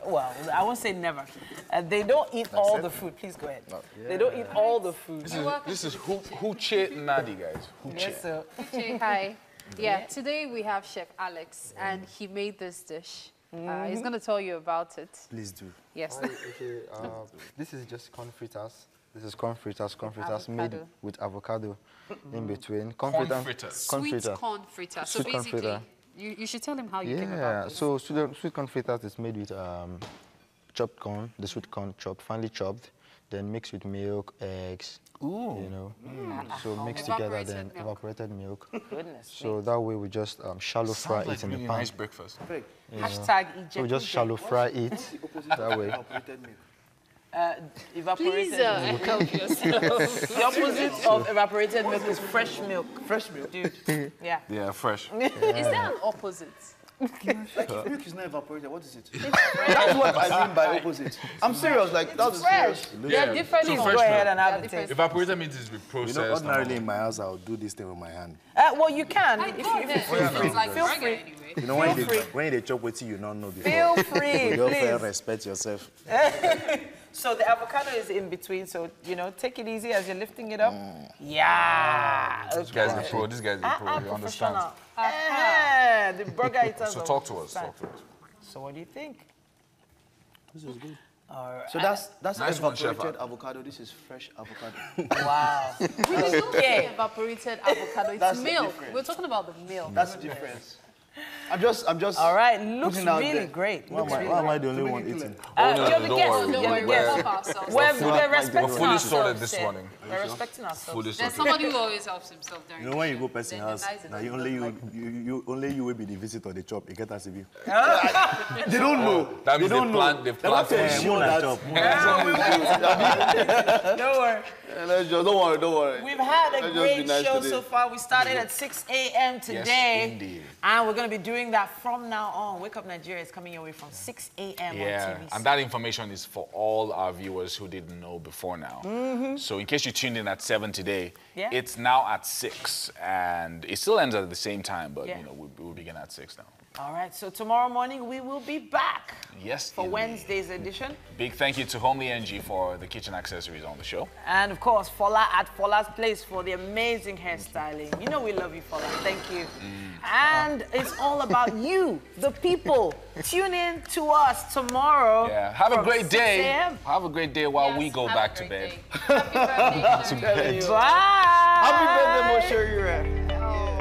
well, I won't say never. Uh, they don't eat all the food. Please go ahead. They don't eat all the food. This is, this is who who Nadi guys. Who cheat? Yes, sir. Hi. Yeah, today we have Chef Alex, and he made this dish. Uh, he's going to tell you about it. Please do. Yes. Oh, okay, uh, this is just corn fritters. This is corn fritters, corn fritters made avocado. with avocado in between. Corn fritter- fritters. Corn Sweet corn fritter. So Sweet corn basically, fritter. You, you should tell him how you came Yeah, about this. so sweet, sweet corn fritters is made with um, chopped corn, the sweet corn chopped, finely chopped, then mixed with milk, eggs. Ooh. you know, so mixed together, then milk. evaporated milk. Goodness So that way we just um, shallow fry Sounds like it in really the pan. nice breakfast. Hashtag eject. So we just shallow fry it that way. Uh, evaporated Please uh, milk. help yourself. The opposite of evaporated milk is fresh milk. Fresh milk. Dude. Yeah. Yeah, fresh. Is there an opposite? Like if milk is not evaporated, what is it? That's what I mean by opposite. I'm serious, like that's Fresh. serious. They're different. So Please fresh go ahead and have Yeah, a taste. Evaporated means it's You reprocessed. know, ordinarily in my house, I'll do this thing with my hand. Uh, well, you can. I if go you, if ahead. you feel free. Like Feel burger free. anyway. You know, when Feel they, free. when they chop with you, you don't know before. Feel free, You don't fair respect yourself. So the avocado is in between. So you know, take it easy as you're lifting it up. Yeah. This guy's a pro. This guy's a Ah, pro. ah, You understand? professional. Ah, the burger eaters. So talk to us. Talk to us. So what do you think? This is good. All right. So that's that's Nice one, Chef. evaporated avocado. This is fresh avocado. wow. We don't say evaporated avocado. It's That's milk. We're talking about the milk. That's the difference. I'm just I'm just All right. Looks really there. great. Why Looks am, I, really why am I the only one eating? Uh, Oh, no, you're the don't guest. worry. Don't You're worry, the we're guest. help ourselves. We're, we're respecting We're fully ourselves. sorted this morning. We're respecting ourselves. Fully There's sorted. somebody who always helps himself during You know when you go person Then house, now you only you, you, you only you will be the visitor they chop. You get as if you. They don't know. That means they they don't plan. know. They've They want planned to for ensure Moon and that. chop. Don't worry. Yeah, let's just- Don't worry, don't worry. We've had a Let's great nice show today. so far. We started at 6 a.m. today. indeed. And we're going to be doing that from now on. Wake Up Nigeria is coming your way from 6 a.m. Yeah, on TVC. and that information is for all our viewers who didn't know before now. Mm-hmm. So in case you tuned in at seven today, Yeah. it's now at six, and it still ends at the same time, but Yeah. you know we we'll begin at six now. All right, so tomorrow morning we will be back Yes. for indeed. Wednesday's edition. Big thank you to Homely NG for the kitchen accessories on the show. And of course, Fola at Fola's Place for the amazing hairstyling. You know we love you, Fola. Thank you. Mm. And it's all about you, the people. Tune in to us tomorrow. Yeah. Have a great day. a.m. Have a great day while we go back to bed. day. Happy birthday, Sherry. Bye. Happy birthday, Moshe Ure.